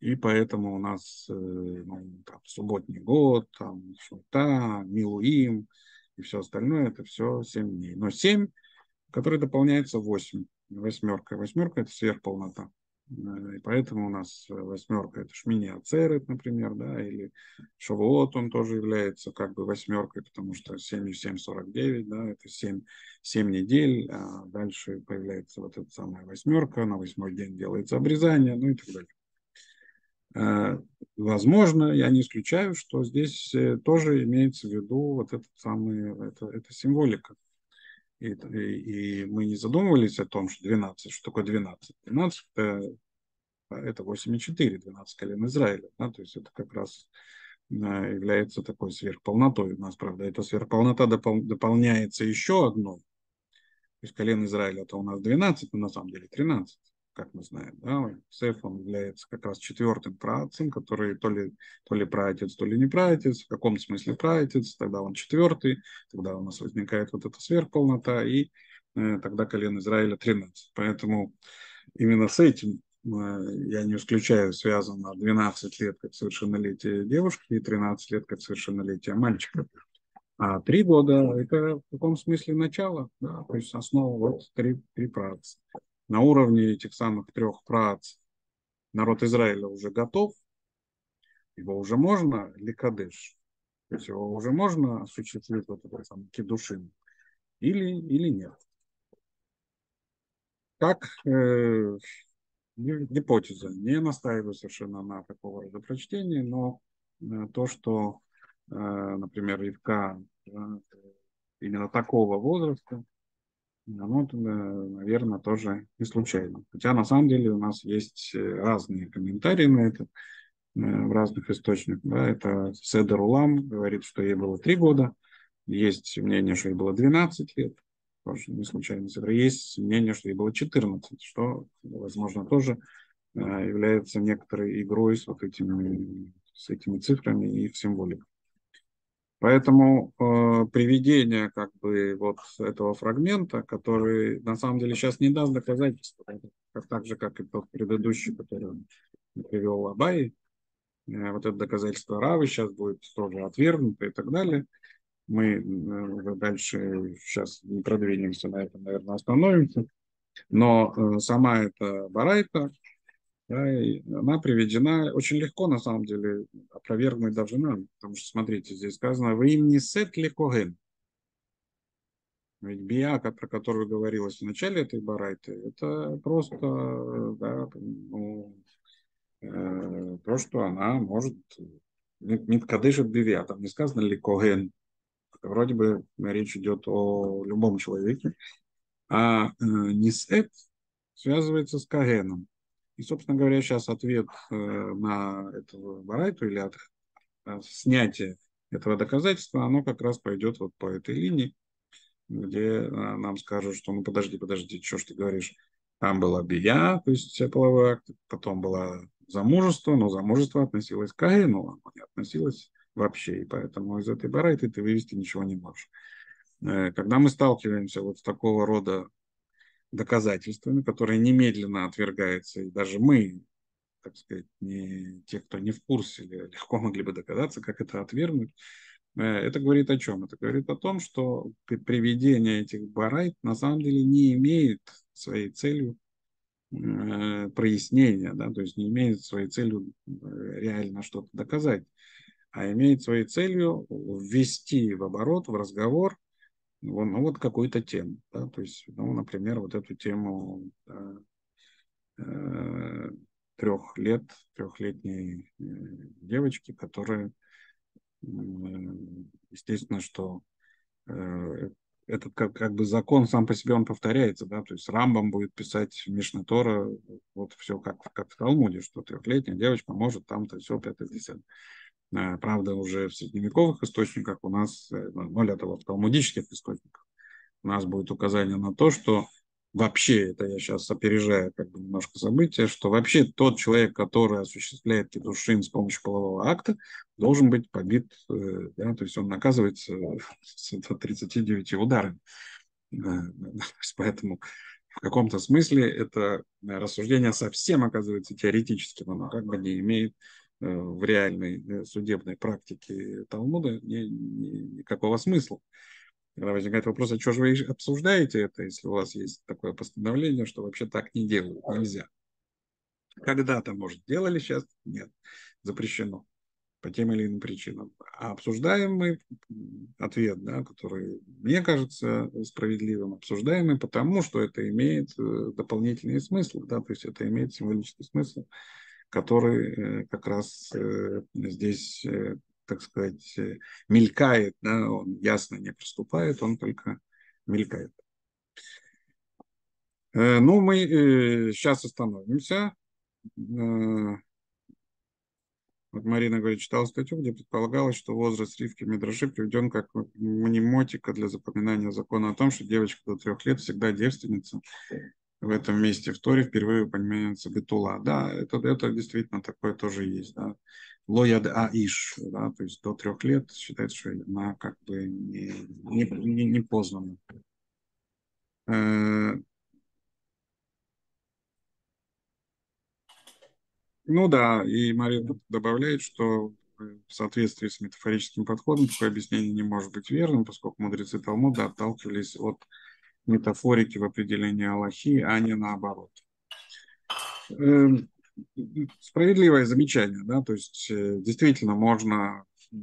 И поэтому у нас ну, там, субботний год, там, шута, милуим и все остальное – это все 7 дней. Но 7, который дополняется 8, восьмерка. Восьмерка – это сверхполнота. Э, и поэтому у нас восьмерка это Шмини Ацерет, например, да, или Шавуот, он тоже является как бы восьмеркой, потому что 7 и 7, 49, да, это 7, 7 недель, а дальше появляется вот эта самая восьмерка, на восьмой день делается обрезание, ну и так далее. Э, возможно, я не исключаю, что здесь э, тоже имеется в виду вот этот самый, это, это символика. И, и, и мы не задумывались о том, что 12, что такое 12. 12 это, это 8,4, 12 колен Израиля. Да? То есть это как раз э, является такой сверхполнотой. У нас, правда, эта сверхполнота допол- дополняется еще одной. То есть колен Израиля это у нас 12, но на самом деле 13 как мы знаем. Да? Сеф, он является как раз четвертым праотцем, который то ли, то ли праотец, то ли не праотец, в каком смысле праотец, тогда он четвертый, тогда у нас возникает вот эта сверхполнота, и э, тогда колен Израиля 13. Поэтому именно с этим э, я не исключаю, связано 12 лет как совершеннолетие девушки и 13 лет как совершеннолетие мальчика. А три года – это в каком смысле начало, да, то есть основа вот три, три праотца на уровне этих самых трех прац народ Израиля уже готов, его уже можно ликадеш, то есть его уже можно осуществить вот этот самый кедушин, или, или нет. Как э, гипотеза, не настаиваю совершенно на такого рода прочтении, но э, то, что, э, например, Ивка э, именно такого возраста, оно, э, наверное, тоже не случайно. Хотя на самом деле у нас есть э, разные комментарии на это э, в разных источниках. Да, это Седер Улам говорит, что ей было 3 года. Есть мнение, что ей было 12 лет. Тоже не случайно. Есть мнение, что ей было 14, что, возможно, тоже является некоторой игрой с вот этими, с этими цифрами и в. Поэтому э, приведение как бы вот этого фрагмента, который на самом деле сейчас не даст доказательства, как, так же, как и тот предыдущий, который привел Абай, э, вот это доказательство Равы сейчас будет тоже отвергнуто и так далее. Мы э, дальше сейчас не продвинемся на этом, наверное, остановимся. Но э, сама эта барайта, да, и она приведена очень легко, на самом деле, опровергнуть даже надо, потому что, смотрите, здесь сказано «Вы им не сет легкоген». Ведь бияка, про которую говорилось в начале этой барайты, это просто да, ну, э, то, что она может не кадышит бивия, там не сказано ли коген. Вроде бы речь идет о любом человеке. А э, нисет связывается с кагеном. И, собственно говоря, сейчас ответ э, на этого Барайту или от, от снятие этого доказательства, оно как раз пойдет вот по этой линии, где э, нам скажут, что ну подожди, подожди, что ж ты говоришь, там была бия, то есть половой акт, потом было замужество, но замужество относилось к Каину, оно не относилось вообще, и поэтому из этой барайты ты вывести ничего не можешь. Э, когда мы сталкиваемся вот с такого рода доказательствами, которые немедленно отвергаются, и даже мы, так сказать, не те, кто не в курсе, легко могли бы догадаться, как это отвергнуть. Э, это говорит о чем? Это говорит о том, что приведение этих барайт на самом деле не имеет своей целью э, прояснения, да, то есть не имеет своей целью э, реально что-то доказать, а имеет своей целью ввести в оборот, в разговор ну, вот какую-то тему. Да? То есть, ну, например, вот эту тему да, э, трех лет, трехлетней э, девочки, которая, э, естественно, что этот как, как бы закон сам по себе он повторяется, да, то есть Рамбам будет писать Мишна Тора, вот все как, как в Талмуде, что трехлетняя девочка может там-то все, пятое, десятое. Э, правда, уже в средневековых источниках у нас, э, ну, более того, в талмудических источниках, у нас будет указание на то, что вообще, это я сейчас опережаю как бы немножко события, что вообще тот человек, который осуществляет кедушин с помощью полового акта, должен быть побит, э, да, то есть он наказывается (laughs) с 39 ударами. (laughs) Поэтому в каком-то смысле это рассуждение совсем оказывается теоретическим, оно как бы не имеет в реальной э, судебной практике Талмуда не, не, никакого смысла. Когда возникает вопрос, а что же вы обсуждаете это, если у вас есть такое постановление, что вообще так не делают, нельзя. Когда-то, может, делали, сейчас нет, запрещено по тем или иным причинам. А обсуждаем мы ответ, да, который мне кажется справедливым, обсуждаем мы потому, что это имеет э, дополнительный смысл, да, то есть это имеет символический смысл, который э, как раз э, здесь, так сказать, мелькает, да, он ясно не проступает, он только мелькает. Ну, мы сейчас остановимся. Вот Марина говорит, читала статью, где предполагалось, что возраст Ривки Мидраши приведен как мнемотика для запоминания закона о том, что девочка до трех лет всегда девственница. В этом месте в Торе впервые упоминается Бетула. Да, это, это действительно такое тоже есть. Да. Лояд Аиш, да, то есть до трех лет считается, что она как бы не, не, не, не познана. Э, Ну да, и Мария добавляет, что в соответствии с метафорическим подходом такое объяснение не может быть верным, поскольку мудрецы Талмуда отталкивались от метафорики в определении Аллахи, а не наоборот. Эм, справедливое замечание, да, то есть э, действительно можно, э,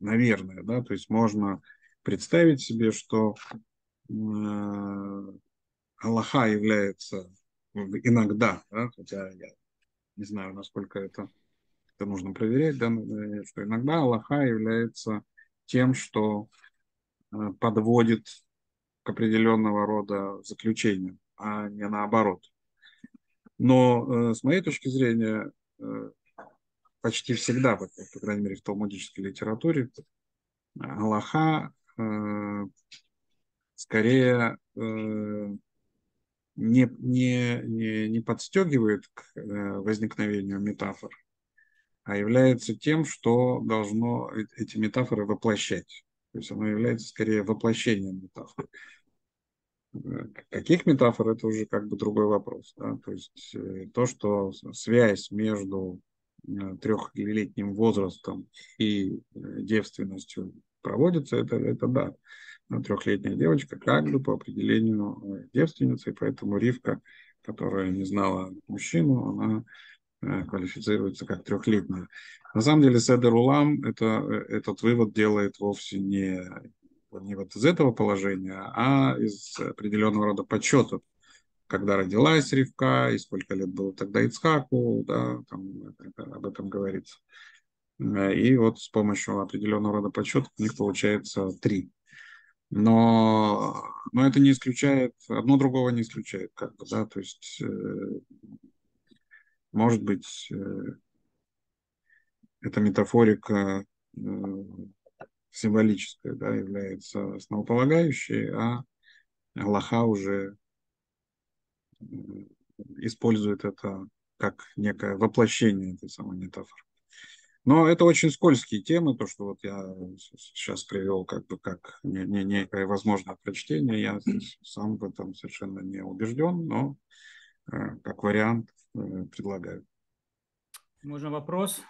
наверное, да, то есть можно представить себе, что э, Аллаха является иногда, да, хотя я не знаю, насколько это, это нужно проверять, да, что иногда Аллаха является тем, что подводит к определенного рода заключениям, а не наоборот. Но э, с моей точки зрения, э, почти всегда, по, крайней мере, в талмудической литературе, Аллаха скорее не, не, не, не подстегивает к э, возникновению метафор, а является тем, что должно эти метафоры воплощать. То есть оно является скорее воплощением метафор. Э, каких метафор, это уже как бы другой вопрос. Да? То есть э, то, что связь между трехлетним возрастом и девственностью проводится, это, это да трехлетняя девочка как бы по определению э, девственница, и поэтому Ривка, которая не знала мужчину, она э, квалифицируется как трехлетняя. На самом деле Седер Улам это, э, этот вывод делает вовсе не, не вот из этого положения, а из определенного рода подсчетов. Когда родилась Ривка, и сколько лет было тогда Ицхаку, да, там это, об этом говорится. И вот с помощью определенного рода подсчетов у них получается три. Но, но это не исключает, одно другого не исключает, как бы, да, то есть, э, может быть, э, эта метафорика э, символическая, да, является основополагающей, а Аллаха уже э, использует это как некое воплощение этой самой метафоры. Но это очень скользкие темы, то, что вот я сейчас привел как бы как не, не, некое возможное прочтение. Я (clears throat) сам в этом совершенно не убежден, но э, как вариант предлагаю. Можно вопрос?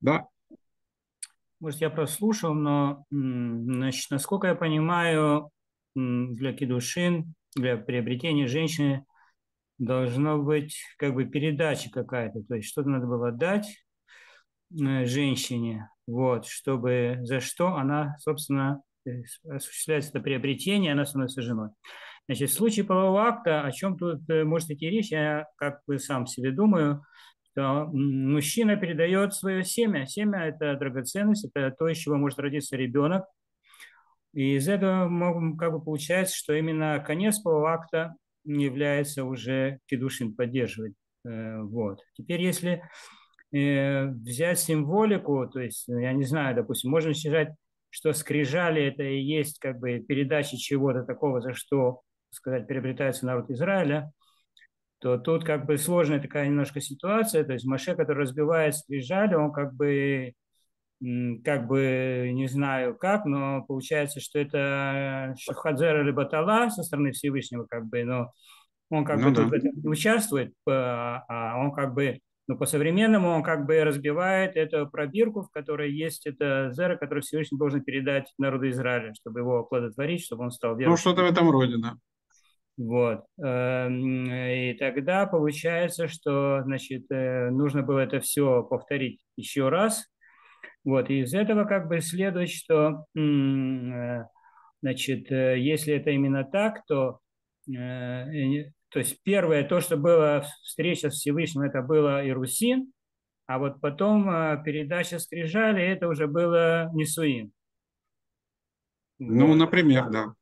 Да. Может, я прослушал, но значит, насколько я понимаю, для кедушин, для приобретения женщины должно быть как бы передача какая-то, то есть что-то надо было дать, Э, женщине, вот, чтобы за что она, собственно, э, осуществляется это приобретение, она становится женой. Значит, в случае полового акта, о чем тут э, может идти речь, я как бы сам себе думаю, что мужчина передает свое семя. Семя – это драгоценность, это то, из чего может родиться ребенок. И из этого как бы получается, что именно конец полового акта является уже кедушин поддерживать. Вот. Теперь, если Э, взять символику, то есть, ну, я не знаю, допустим, можно считать, что скрижали это и есть как бы передача чего-то такого, за что, сказать, приобретается народ Израиля, то тут как бы сложная такая немножко ситуация, то есть Маше, который разбивает скрижали, он как бы как бы не знаю как, но получается, что это Шахадзер или Батала со стороны Всевышнего, как бы, но он как ну, бы да. тут не участвует, а, а он как бы но по-современному он как бы разбивает эту пробирку, в которой есть это зера, который Всевышний должен передать народу Израиля, чтобы его оплодотворить, чтобы он стал верующим. Ну, что-то в этом роде, да. Вот. Эм, и тогда получается, что значит, э, нужно было это все повторить еще раз. Вот. И из этого как бы следует, что э, значит, э, если это именно так, то, то есть первое, то, что было встреча с Всевышним, это было Ирусин, а вот потом передача скрижали, это уже было Несуин. Ну, вот. например, да.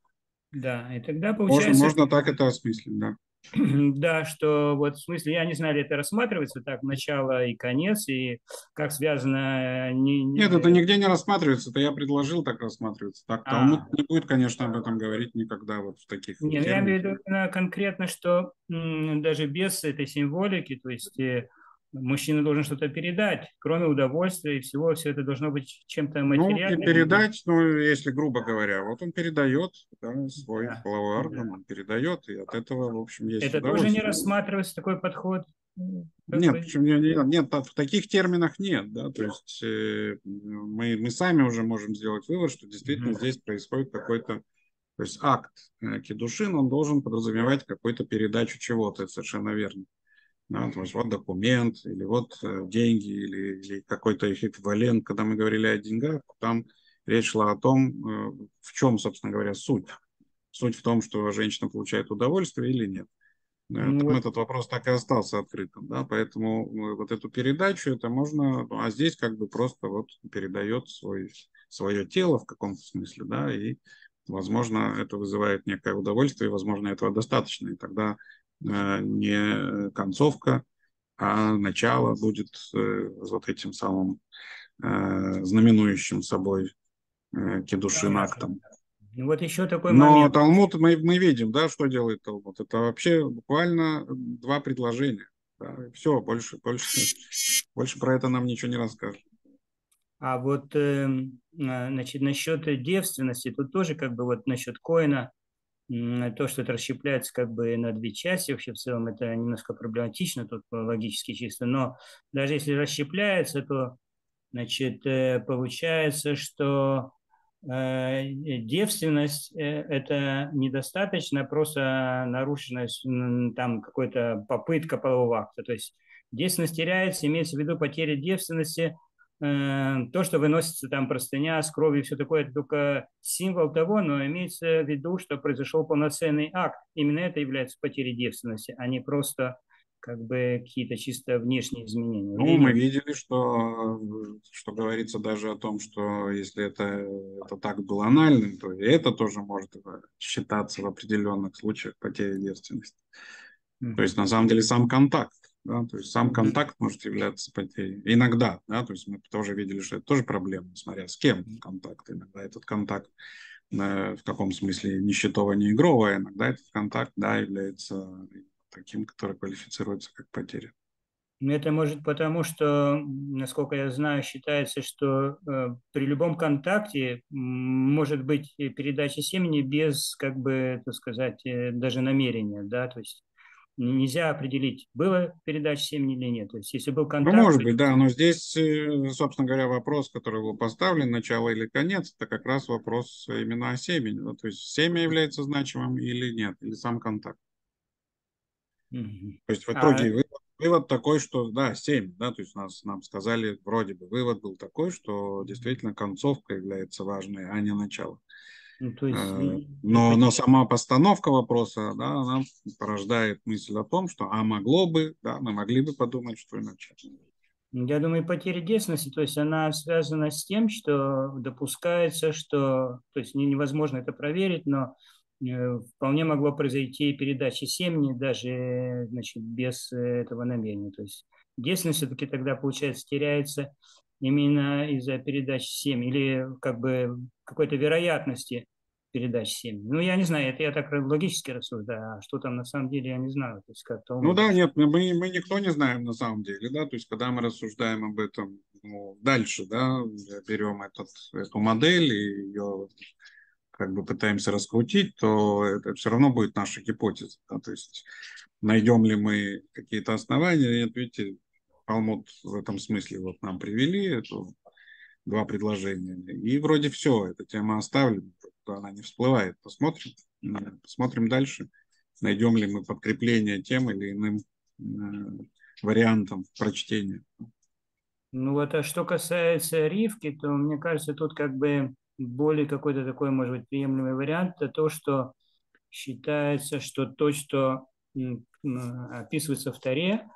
Да, и тогда получается... Можно, можно так это осмыслить, да. (clears throat) Да, что вот в смысле, я не знаю, ли это рассматривается так, начало и конец, и как связано... Э, не, не... Нет, это нигде не рассматривается, это я предложил так рассматриваться. Так Талмуд а. не будет, конечно, об этом говорить никогда вот в таких Нет, я имею в виду конкретно, что даже без этой символики, то есть э, мужчина должен что-то передать, кроме удовольствия и всего, все это должно быть чем-то ну, материальным. Ну, передать, ну, если грубо говоря, вот он передает да, свой да. половой орган, да. он передает, и от этого, в общем, есть Это тоже не рассматривается такой подход? Нет, почему нет, нет, в таких терминах нет, да, то есть э, мы, мы сами уже можем сделать вывод, что действительно mm-hmm. здесь происходит какой-то то есть акт э, кедушин, он должен подразумевать какую-то передачу чего-то, совершенно верно. Да, то есть вот документ, или вот э, деньги, или, или какой-то их эквивалент. Когда мы говорили о деньгах, там речь шла о том, э, в чем, собственно говоря, суть. Суть в том, что женщина получает удовольствие или нет. Э, ну, там вот. этот вопрос так и остался открытым, да, поэтому вот эту передачу это можно, а здесь как бы просто вот передает свой, свое тело в каком-то смысле, да, и возможно это вызывает некое удовольствие, и возможно этого достаточно, и тогда не концовка, а начало будет э, вот этим самым э, знаменующим собой кедушин актом. Вот еще такой Но момент. Талмуд, мы, мы видим, да, что делает Талмуд. Это вообще буквально два предложения. Да, все, больше, больше, больше про это нам ничего не расскажет. А вот, э, значит, насчет девственности, тут тоже как бы вот насчет Коина, то, что это расщепляется как бы на две части, вообще в целом это немножко проблематично, тут логически чисто, но даже если расщепляется, то значит, э, получается, что э, девственность э, это недостаточно, просто нарушена там какая-то попытка полового акта. То есть девственность теряется, имеется в виду потеря девственности – Э, то, что выносится там простыня с кровью и все такое, это только символ того, но имеется в виду, что произошел полноценный акт. Именно это является потерей девственности, а не просто как бы какие-то чисто внешние изменения. Ну, мы видели, что, что говорится даже о том, что если это, это так был анальным, то и это тоже может считаться в определенных случаях потерей девственности. Mm-hmm. То есть, на самом деле, сам контакт да, то есть сам контакт может являться потерей. Иногда, да, то есть мы тоже видели, что это тоже проблема, смотря с кем контакт. Иногда этот контакт э, в каком смысле не игрового, а иногда этот контакт, да, является таким, который квалифицируется как потеря. Ну, это может потому, что, насколько я знаю, считается, что э, при любом контакте может быть передача семени без, как бы, так сказать, э, даже намерения, да, то есть нельзя определить, было передача семени или нет. То есть, если был контакт... Ну, может быть, да, но здесь, э, собственно говоря, вопрос, который был поставлен, начало или конец, это как раз вопрос именно о семени. Да? То есть, семя является значимым или нет, или сам контакт. Угу. То есть, в итоге а... вывод, вывод такой, что, да, семя, да, то есть, нас, нам сказали, вроде бы, вывод был такой, что действительно концовка является важной, а не начало. Ну, то есть... Э, но, но сама постановка вопроса, да, она порождает мысль о том, что а могло бы, да, мы могли бы подумать, что иначе. Я думаю, потеря детственности, то есть она связана с тем, что допускается, что, то есть невозможно это проверить, но э, вполне могло произойти передача семени даже значит, без этого намерения. То есть детственность все-таки тогда, получается, теряется именно из-за передачи семьи или как бы какой-то вероятности передач семьи. Ну, я не знаю, это я так логически рассуждаю, а что там на самом деле, я не знаю. То есть как-то ну да, нет, мы, мы никто не знаем на самом деле, да, то есть когда мы рассуждаем об этом ну, дальше, да, берем этот, эту модель и ее как бы пытаемся раскрутить, то это все равно будет наша гипотеза, да, то есть найдем ли мы какие-то основания, нет, видите, Талмуд в этом смысле вот нам привели эту два предложения. И вроде все, эта тема оставлена, она не всплывает. Посмотрим, посмотрим дальше. найдем ли мы подкрепление тем или иным вариантом прочтения. Ну вот, а что касается Ривки, то мне кажется, тут как бы более какой-то такой, может быть, приемлемый вариант, это то, что считается, что то, что описывается в Таре,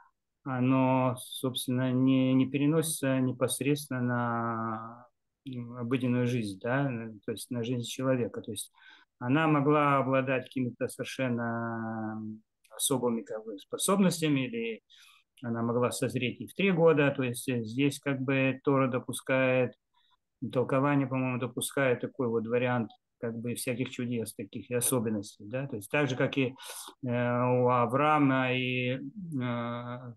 оно, собственно, не, не переносится непосредственно на обыденную жизнь, да, то есть на жизнь человека. То есть она могла обладать какими-то совершенно особыми как бы, способностями или она могла созреть и в три года, то есть здесь как бы Тора допускает, толкование, по-моему, допускает такой вот вариант как бы всяких чудес, таких и особенностей, да, то есть так же, как и э, у Авраама и, э,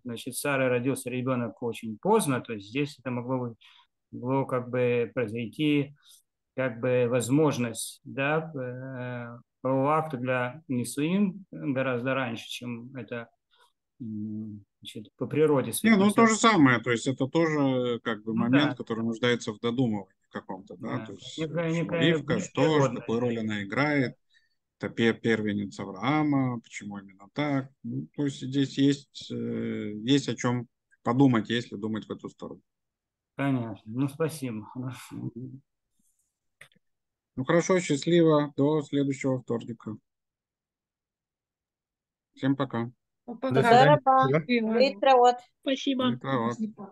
значит, Сары родился ребенок очень поздно, то есть здесь это могло, могло как бы произойти как бы возможность, да, э, акту для Нисуин гораздо раньше, чем это значит, по природе. Не, ну то же самое, то есть это тоже как бы ну, момент, да. который нуждается в додумывании каком-то, да, да. то есть некая, некая, Ривка, что, какую роль она играет, это первенец Авраама, почему именно так, ну, то есть здесь есть, э, есть о чем подумать, если думать в эту сторону. Конечно, ну спасибо. Ну хорошо, счастливо, до следующего вторника. Всем пока. Пока. Спасибо. Спасибо. Спасибо.